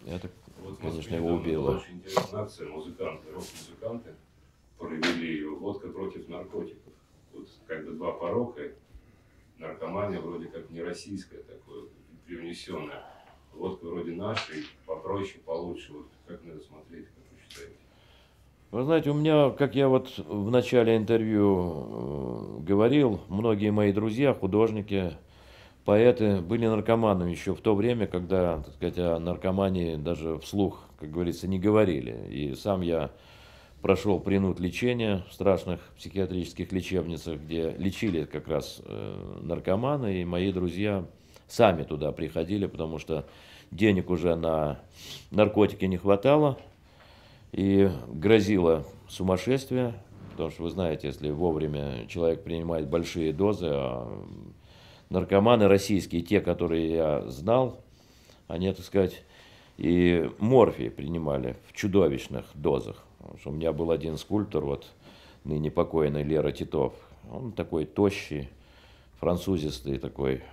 это, Вот конечно, его убило. очень интересная акция. Музыканты, рок-музыканты провели «Водка против наркотиков». Тут как бы два порока. Наркомания вроде как не российская такое, привнесенная. Водка вроде нашей, по попроще, получше? Вот как на это смотреть, как вы считаете? Вы знаете, у меня, как я вот в начале интервью э, говорил, многие мои друзья, художники, поэты были наркоманами еще в то время, когда, так сказать, о наркомании даже вслух, как говорится, не говорили. И сам я прошел принуд лечения в страшных психиатрических лечебницах, где лечили как раз э, наркоманы, и мои друзья сами туда приходили, потому что денег уже на наркотики не хватало, и грозило сумасшествие, потому что вы знаете, если вовремя человек принимает большие дозы, а наркоманы российские, те, которые я знал, они, так сказать, и морфий принимали в чудовищных дозах. У меня был один скульптор, вот ныне покойный Лера Титов. Он такой тощий, французистый такой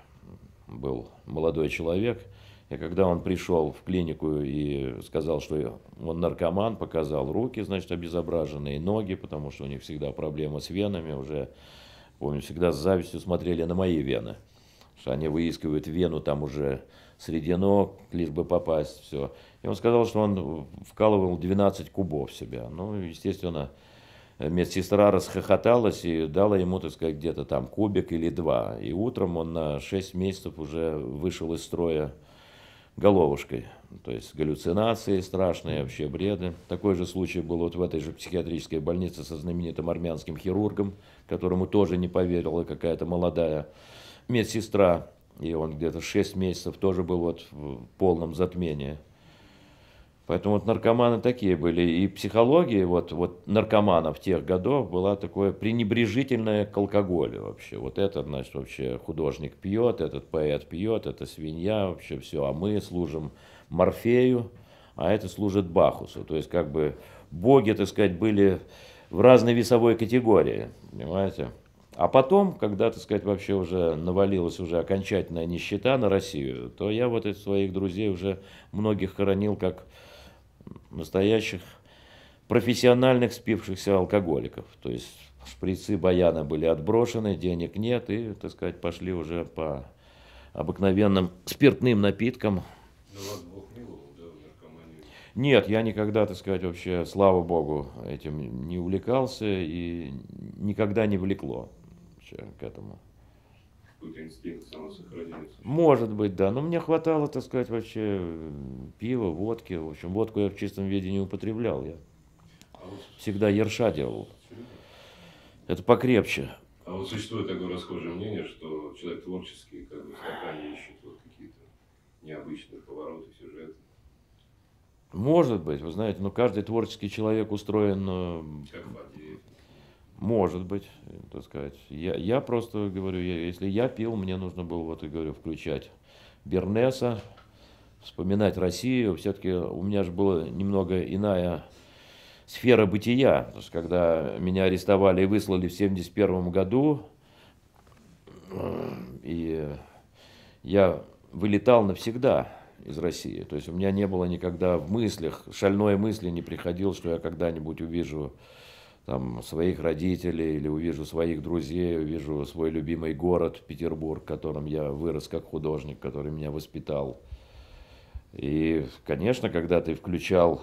был молодой человек. И когда он пришел в клинику и сказал, что он наркоман, показал руки, значит, обезображенные, ноги, потому что у них всегда проблемы с венами, уже, помню, всегда с завистью смотрели на мои вены, что они выискивают вену там уже среди ног, лишь бы попасть, все. И он сказал, что он вкалывал 12 кубов себя. Ну, естественно, медсестра расхохоталась и дала ему, так сказать, где-то там кубик или два. И утром он на 6 месяцев уже вышел из строя головушкой. То есть галлюцинации страшные, вообще бреды. Такой же случай был вот в этой же психиатрической больнице со знаменитым армянским хирургом, которому тоже не поверила какая-то молодая медсестра. И он где-то 6 месяцев тоже был вот в полном затмении. Поэтому вот наркоманы такие были. И психология вот, вот наркоманов тех годов была такое пренебрежительное к алкоголю вообще. Вот это, значит, вообще художник пьет, этот поэт пьет, это свинья вообще все. А мы служим Морфею, а это служит Бахусу. То есть как бы боги, так сказать, были в разной весовой категории, понимаете? А потом, когда, так сказать, вообще уже навалилась уже окончательная нищета на Россию, то я вот этих своих друзей уже многих хоронил как настоящих профессиональных спившихся алкоголиков. То есть шприцы баяна были отброшены, денег нет, и, так сказать, пошли уже по обыкновенным спиртным напиткам. Вас Бог миловал, да, в наркоманию? Нет, я никогда, так сказать, вообще, слава богу, этим не увлекался и никогда не влекло вообще к этому. Инстинкт. Может быть, да. Но мне хватало, так сказать, вообще пива, водки. В общем, водку я в чистом виде не употреблял. Я А всегда ерша делал. Это покрепче. а вот существует такое расхожее мнение, что человек творческий, как бы в стакане ищет вот какие-то необычные повороты, сюжеты. Может быть, вы знаете, но каждый творческий человек устроен, э, Как может быть, так сказать. Я, я просто говорю, я- если я пил, мне нужно было, вот и говорю, включать Бернеса, вспоминать Россию. Все-таки у меня же была немного иная сфера бытия. Потому что когда меня арестовали и выслали в 1971 году, э, и я вылетал навсегда из России. То есть у меня не было никогда в мыслях, шальной мысли не приходило, что я когда-нибудь увижу там, своих родителей или увижу своих друзей, увижу свой любимый город Петербург, в котором я вырос как художник, который меня воспитал. И, конечно, когда ты включал,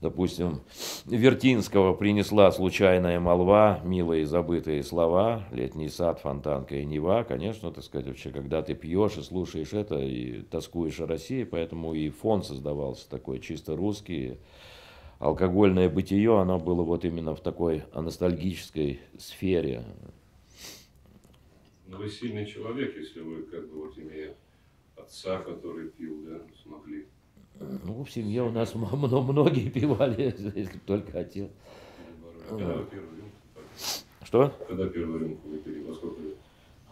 допустим, Вертинского принесла случайная молва, милые забытые слова, летний сад, фонтанка и Нева, конечно, так сказать, вообще, когда ты пьешь и слушаешь это, и тоскуешь о России, поэтому и фон создавался такой чисто русский, алкогольное бытие, оно было вот именно в такой ностальгической сфере. Но вы сильный человек, если вы, как бы, вот имея отца, который пил, да, смогли. Ну, в семье у нас многие пивали, если только рюмку? Что? Когда первую рюмку выпили? Во сколько лет?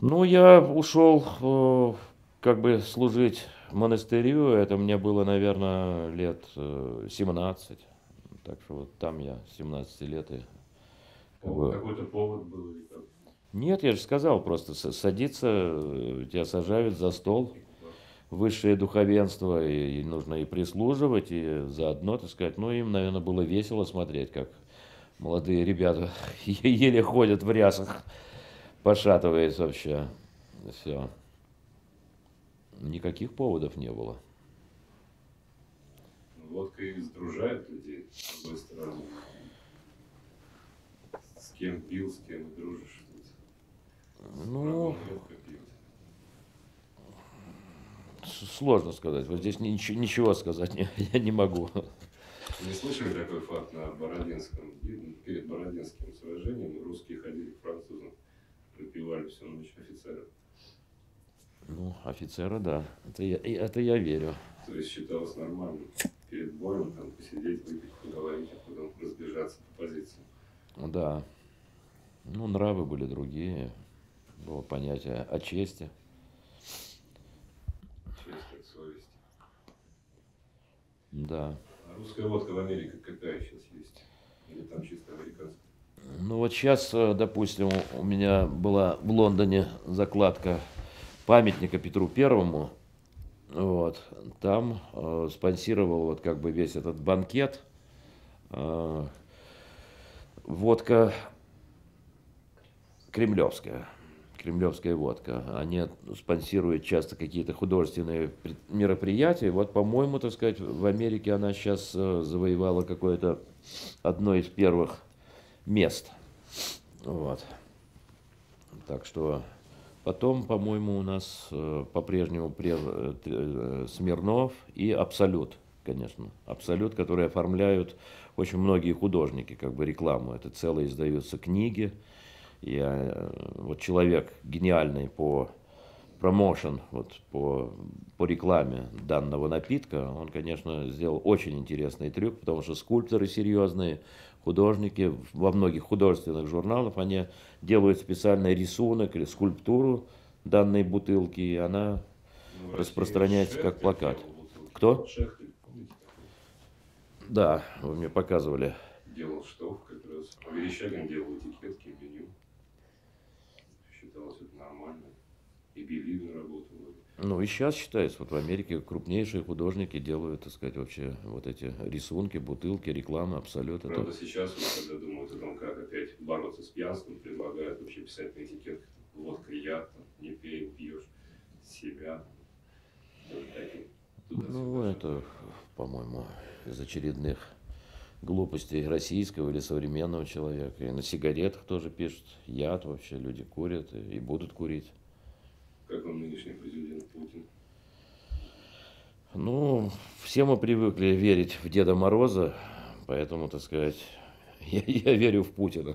Ну, я ушел э, как бы служить монастырю, это мне было, наверное, лет э, 17. Так что вот там я 17 лет и... как бы- Какой-то повод был или как? Нет, я же сказал, просто садиться, э, тебя сажают за стол, высшее духовенство, и, и нужно и прислуживать, и заодно, так сказать, ну, им, наверное, было весело смотреть, как молодые ребята еле ходят в рясах, пошатываясь вообще. Все. Никаких поводов не было. водкой сдружает людей, с другой стороны. С кем пил, с кем дружишь. Ну, сложно сказать. Вот здесь ничего, ничего сказать не, я не могу. Не слышали такой факт на Бородинском? Перед Бородинским сражением русские ходили к французам, выпивали всю ночь офицеров. Ну, офицера, да. Это я, это я верю. То есть считалось нормальным перед боем там посидеть, выпить, поговорить, а потом разбежаться по позициям. Да. Ну, нравы были другие. Было понятие о чести. Честь от совести. Да. А русская водка в Америке какая сейчас есть? Или там чисто американская? Ну вот сейчас, э, допустим, у меня была в Лондоне закладка памятника Петру Первому. Вот. Там э, спонсировал вот как бы весь этот банкет. Э, водка кремлевская. Кремлевская водка. Они спонсируют часто какие-то художественные мероприятия. Вот, по-моему, так сказать, в Америке она сейчас э, завоевала какое-то одно из первых мест. Вот. Так что потом, по-моему, у нас э, по-прежнему э, Смирнов и Абсолют, конечно. Абсолют, которые оформляют очень многие художники, как бы рекламу. Это целые издаются книги. Я, э, вот человек гениальный по промоушен, вот по, по рекламе данного напитка, он, конечно, сделал очень интересный трюк, потому что скульпторы серьезные, художники во многих художественных журналах, они делают специальный рисунок или скульптуру данной бутылки, и она ну, распространяется как плакат. Кто? Шехтель, да, вы мне показывали. Делал штоф как раз. Верещагин делал этикетки, меню считалось это нормально. И Беливин работал. Ну и сейчас считается, вот в Америке крупнейшие художники делают, так сказать, вообще вот эти рисунки, бутылки, реклама, абсолютно. Правда, это... сейчас, вот, когда думают о том, как опять бороться с пьянством, предлагают вообще писать на этикетках водка яд, там, не пей, пьешь себя. ну, это, по-моему, из очередных глупостей российского или современного человека. И на сигаретах тоже пишут яд вообще, люди курят и, будут курить. Как вам нынешний президент Путин? Ну, все мы привыкли верить в Деда Мороза, поэтому, так сказать, я, я верю в Путина.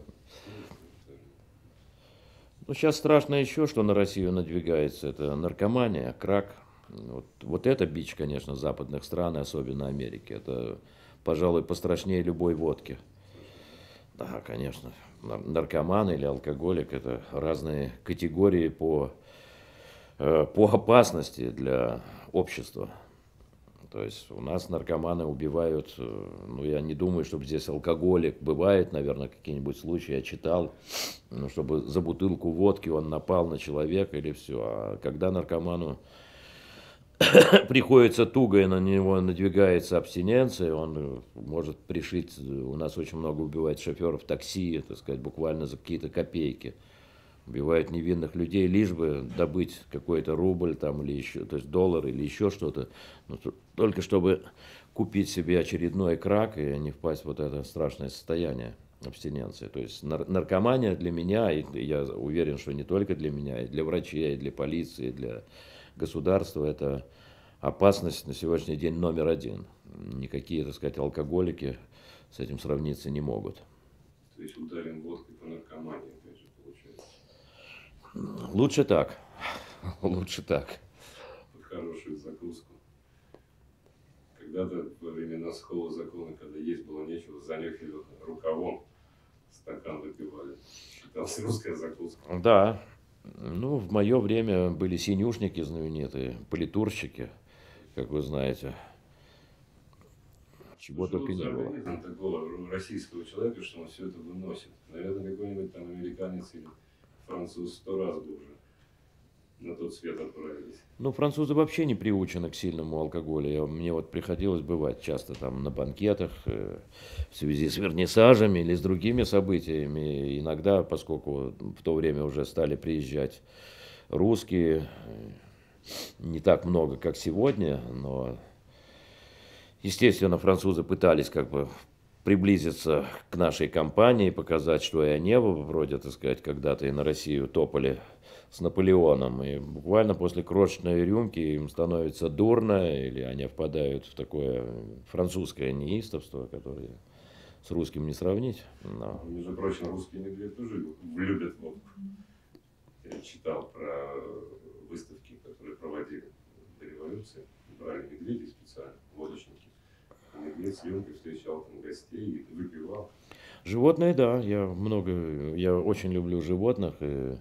Ну, сейчас страшно еще, что на Россию надвигается. Это наркомания, крак. Вот, вот это бич, конечно, западных стран, особенно Америки. Это пожалуй, пострашнее любой водки. Да, конечно, наркоман или алкоголик – это разные категории по, по опасности для общества. То есть у нас наркоманы убивают, э, ну я не думаю, чтобы здесь алкоголик, бывает, наверное, какие-нибудь случаи, я читал, ну, чтобы за бутылку водки он напал на человека или все. А когда наркоману приходится туго, и на него надвигается абстиненция, он э, может пришить, э, у нас очень много убивает шоферов такси, так сказать, буквально за какие-то копейки. Убивают невинных людей, лишь бы добыть какой-то рубль там или еще, то есть доллар или еще что-то, но только чтобы купить себе очередной крак и не впасть в вот это страшное состояние абстиненции. То есть наркомания для меня, и я уверен, что не только для меня, и для врачей, и для полиции, и для государства это опасность на сегодняшний день номер один. Никакие, так сказать, алкоголики с этим сравниться не могут. То есть ударим водкой по наркомании? Лучше так. Лучше так. Хорошую закуску. Когда-то во времена сухого закона, когда есть было нечего, занюхали рукавом, стакан выпивали. Считался русская закуска. Да, ну, в мое время были синюшники знаменитые, политурщики, как вы знаете. Чего что только не было. Там такого российского человека, что он все это выносит. Наверное, какой-нибудь там американец или француз сто раз бы уже на тот свет отправились. Ну, французы вообще не приучены к сильному алкоголю. Мне вот приходилось бывать часто там на банкетах э, в связи с вернисажами или с другими событиями. Иногда, поскольку в то время уже стали приезжать русские, не так много, как сегодня, но Естественно, французы пытались как бы приблизиться к нашей компании, показать, что и они вроде, так сказать, когда-то и на Россию топали с Наполеоном. И буквально после крошечной рюмки им становится дурно, или они впадают в такое французское неистовство, которое с русским не сравнить. Но... Между прочим, русские медведи тоже любят водку. Я читал про выставки, которые проводили до революции. Брали медведей специально. Медведь с рюмкой встречал там гостей выпивал. Животные, да, я много, я очень люблю животных. И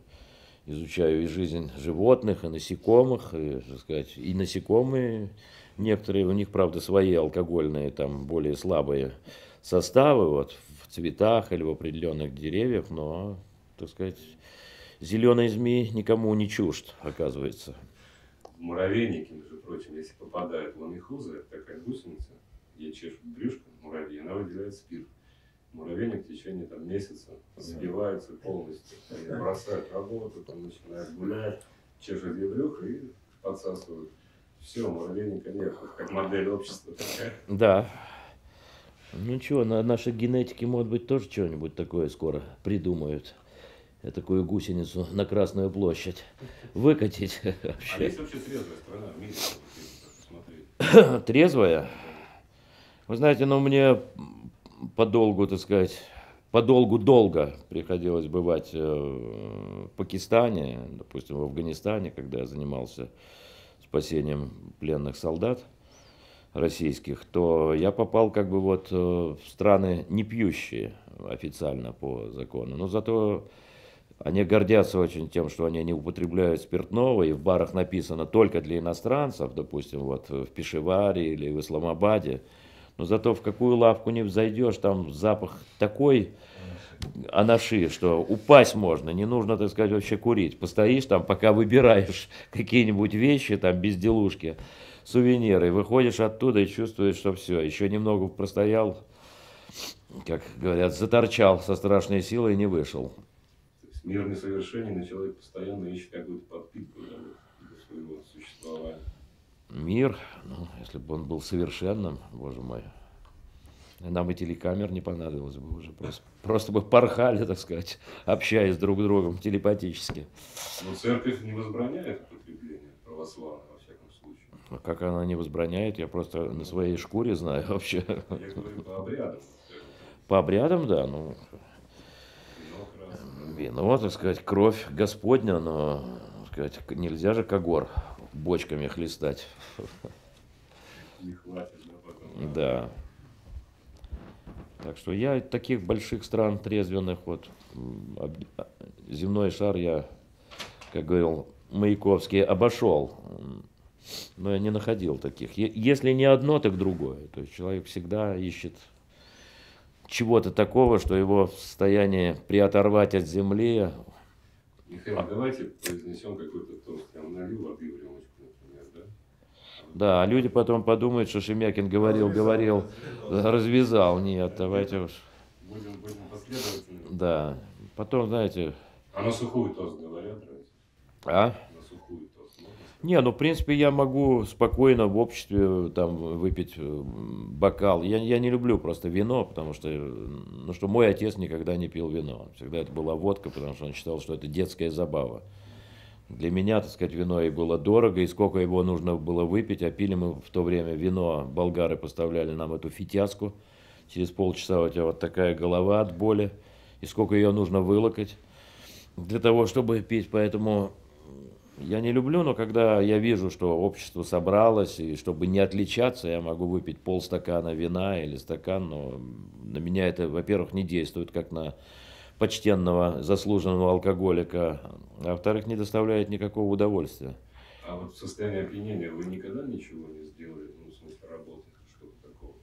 изучаю и жизнь животных, и насекомых, и, так сказать, и насекомые, некоторые, у них, правда, свои алкогольные, там, более слабые составы, вот, в цветах или в определенных деревьях, но, так сказать, зеленый змей никому не чужд, оказывается. В муравейнике, между прочим, если попадает ламихуза, это такая гусеница, ей чешут брюшко муравьи, она выделяет спирт муравейник в течение там, месяца сбивается полностью. Они бросают работу, там, начинают гулять, чешут ей брюхо и подсасывают. Все, муравейника нет, как модель общества. Да. Ну что, на нашей генетике, может быть, тоже что-нибудь такое скоро придумают. Я такую гусеницу на Красную площадь выкатить. А есть вообще трезвая страна в мире? Трезвая? Вы знаете, ну мне подолгу, так сказать, подолгу долго приходилось бывать э, в Пакистане, допустим, в Афганистане, когда я занимался спасением пленных солдат российских, то я попал как бы вот э, в страны не пьющие официально по закону, но зато они гордятся очень тем, что они не употребляют спиртного, и в барах написано только для иностранцев, допустим, вот в Пешеваре или в Исламабаде, но зато в какую лавку не взойдешь, там запах такой анаши, что упасть можно, не нужно, так сказать, вообще курить. Постоишь там, пока выбираешь какие-нибудь вещи, там, безделушки, сувениры, выходишь оттуда и чувствуешь, что все, еще немного простоял, как говорят, заторчал со страшной силой и не вышел. Мир несовершенен, и человек постоянно ищет какую-то подпитку для своего существования мир, ну, если бы он был совершенным, боже мой, нам и телекамер не понадобилось бы уже. Просто, просто бы порхали, так сказать, общаясь друг с другом телепатически. Но церковь не возбраняет употребление православного, во всяком случае. А как она не возбраняет, я просто на своей шкуре знаю вообще. Я говорю по обрядам. По обрядам, да, ну... Вино, так сказать, кровь Господня, но, так сказать, нельзя же когор бочками хлестать. Не хватит, да, потом. Да. Так что я таких больших стран трезвенных, вот земной шар я, как говорил Маяковский, обошел. Но я не находил таких. Если не одно, так другое. То есть человек всегда ищет чего-то такого, что его в состоянии приоторвать от земли. Михаил, а... давайте произнесем какой-то тост. Я налью воды в да, а люди потом подумают, что Шемякин говорил, говорил, развязал. Нет, давайте уж. Будем, будем последовательны. Да. Потом, знаете... А на сухую тост говорят, А? На сухую тост. Не, ну, в принципе, я могу спокойно в обществе там выпить э, бокал. Я, я не люблю просто вино, потому что, ну, что мой отец никогда не пил вино. Всегда это была водка, потому что он считал, что это детская забава. Для меня, так сказать, вино и было дорого, и сколько его нужно было выпить, а пили мы в то время вино, болгары поставляли нам эту фитяску, через полчаса у тебя вот такая голова от боли, и сколько ее нужно вылокать. Для того, чтобы пить, поэтому я не люблю, но когда я вижу, что общество собралось, и чтобы не отличаться, я могу выпить полстакана вина или стакан, но на меня это, во-первых, не действует, как на почтенного, заслуженного алкоголика, а во-вторых, не доставляет никакого удовольствия. А вот в состоянии опьянения вы никогда ничего не сделали, ну, в смысле работы, что-то такого?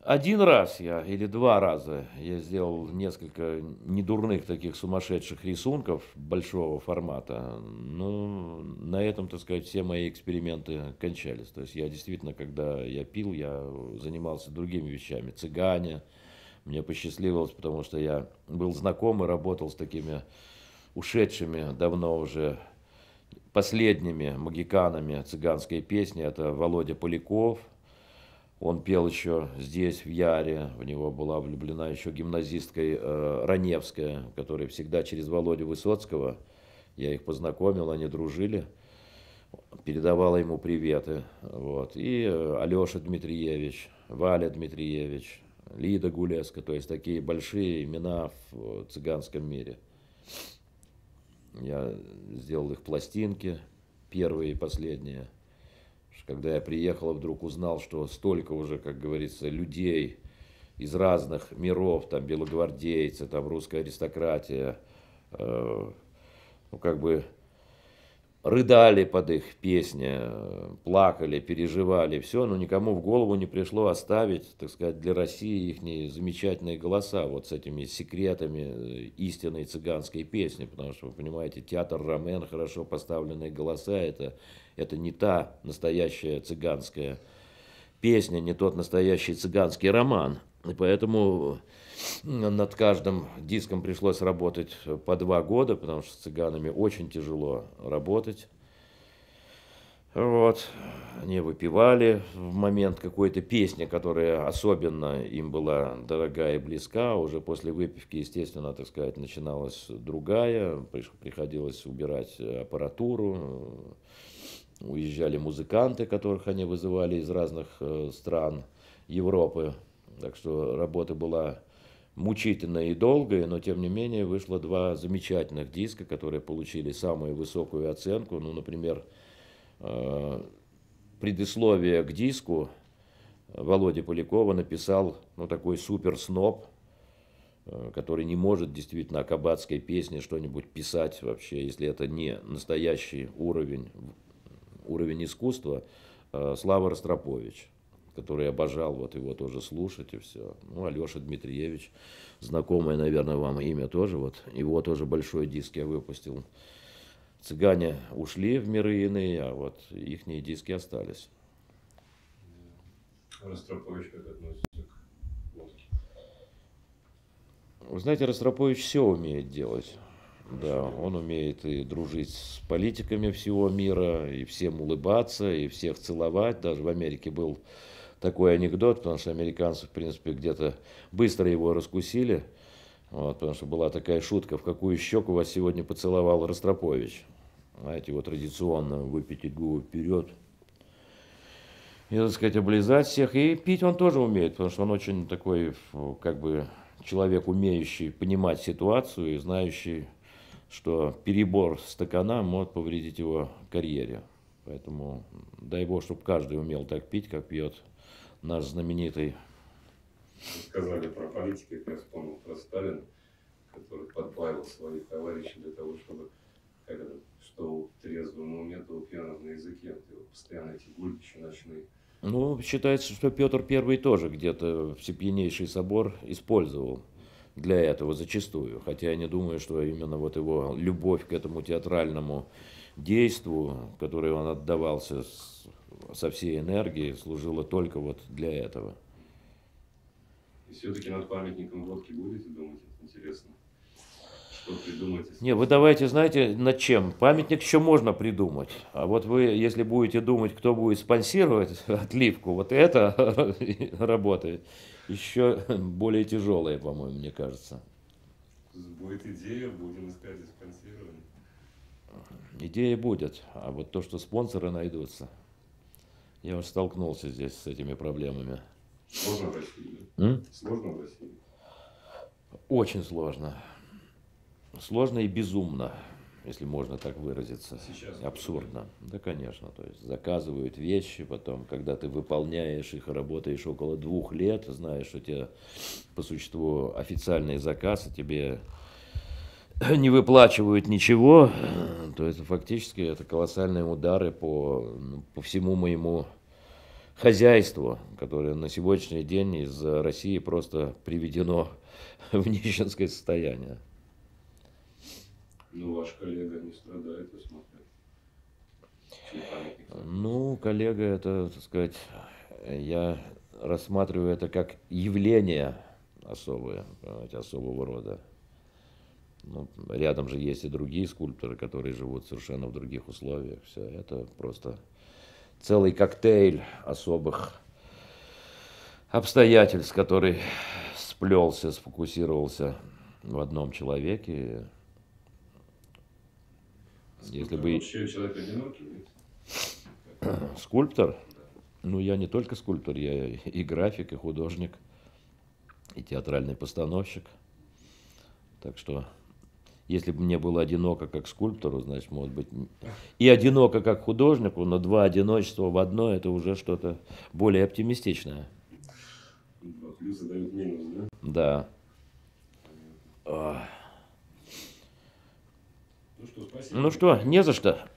Один раз я, или два раза, я сделал несколько недурных таких сумасшедших рисунков большого формата. Ну, на этом, так сказать, все мои эксперименты кончались. То есть я действительно, когда я пил, я занимался другими вещами. Цыгане, мне посчастливилось, потому что я был знаком и работал с такими ушедшими давно уже последними магиканами цыганской песни. Это Володя Поляков, Он пел еще здесь, в Яре. В него была влюблена еще гимназистка э, Раневская, которая всегда через Володю Высоцкого. Я их познакомил, они дружили. Передавала ему приветы. Вот. И э, Алеша Дмитриевич, Валя Дмитриевич, Лида Гулеска. То есть такие большие имена в цыганском мире. Я сделал их пластинки, первые и последние. Когда я приехал, вдруг узнал, что столько уже, как говорится, людей из разных миров, там белогвардейцы, там русская аристократия, э, ну как бы рыдали под их песни, плакали, переживали, все, но никому в голову не пришло оставить, так сказать, для России их замечательные голоса вот с этими секретами э, истинной цыганской песни, потому что, вы понимаете, театр Ромен, хорошо поставленные голоса, это, это не та настоящая цыганская песня, не тот настоящий цыганский роман, и поэтому над каждым диском пришлось работать по два года, потому что с цыганами очень тяжело работать. Вот. Они выпивали в момент какой-то песни, которая особенно им была дорогая и близка. Уже после выпивки, естественно, так сказать, начиналась другая. Приходилось убирать аппаратуру. Уезжали музыканты, которых они вызывали из разных э, стран Европы. Так что работа была мучительная и долгая, но тем не менее вышло два замечательных диска, которые получили самую высокую оценку. Ну, например, э, предисловие к диску Володя Полякова написал ну, такой супер сноб, э, который не может действительно о кабацкой песне что-нибудь писать вообще, если это не настоящий уровень, уровень искусства, э, Слава Ростропович который обожал вот его тоже слушать и все. Ну, Алеша Дмитриевич, знакомое, наверное, вам имя тоже, вот его тоже большой диск я выпустил. Цыгане ушли в миры иные, а вот их диски остались. Ростропович как относится к водке? Вы знаете, Ростропович все умеет делать. Да, он умеет и дружить с политиками всего мира, и всем улыбаться, и всех целовать. Даже в Америке был такой анекдот, потому что американцы, в принципе, где-то быстро его раскусили. Вот, потому что была такая шутка, в какую щеку вас сегодня поцеловал Ростропович. Знаете, его традиционно выпятить губы вперед. И, так сказать, облизать всех. И пить он тоже умеет, потому что он очень такой, как бы, человек, умеющий понимать ситуацию и знающий, что перебор стакана может повредить его карьере. Поэтому дай бог, чтобы каждый умел так пить, как пьет наш знаменитый. Сказали про политиков, я вспомнил про Сталина, который подплавил своих товарищей для того, чтобы как это, что в трезвом уме, то пьяным на языке. Постоянно эти гульбища ночные. Ну, считается, что Петр Первый тоже где-то Всепьянейший собор использовал для этого зачастую. Хотя я не думаю, что именно вот его любовь к этому театральному действу, которое он отдавался со всей энергией служила только вот для этого. И все-таки над памятником водки будете думать? Интересно. Что придумать? Не, вы давайте, знаете, над чем? Памятник еще можно придумать. А вот вы, если будете думать, кто будет спонсировать отливку, вот это работает еще более тяжелая, по-моему, мне кажется. Будет идея, будем искать спонсирование. Идея будет, а вот то, что спонсоры найдутся – я уже столкнулся здесь с этими проблемами. Сложно в России? М? Сложно в России? Очень сложно. Сложно и безумно, если можно так выразиться. Сейчас Абсурдно. Да, конечно. То есть заказывают вещи, потом, когда ты выполняешь их, работаешь около двух лет, знаешь, что тебе по существу официальный заказ, и тебе не выплачивают ничего, то это фактически это колоссальные удары по, ну, по всему моему хозяйству, которое на сегодняшний день из России просто приведено в нищенское состояние. Ну, ваш коллега не страдает, я смотрю. Ну, коллега, это, так сказать, я рассматриваю это как явление особое, понимаете, особого рода. Ну, рядом же есть и другие скульпторы, которые живут совершенно в других условиях. Все это просто целый коктейль особых обстоятельств, который сплелся, сфокусировался в одном человеке. Если бы... Вообще человек одинокий? Скульптор? Ну, я не только скульптор, я и график, и художник, и театральный постановщик. Так что, если бы мне было одиноко как скульптору, значит, может быть, и одиноко как художнику, но два одиночества в одно, это уже что-то более оптимистичное. Два плюса дают минус, да? Да. Ну что, спасибо. Ну что, не за что.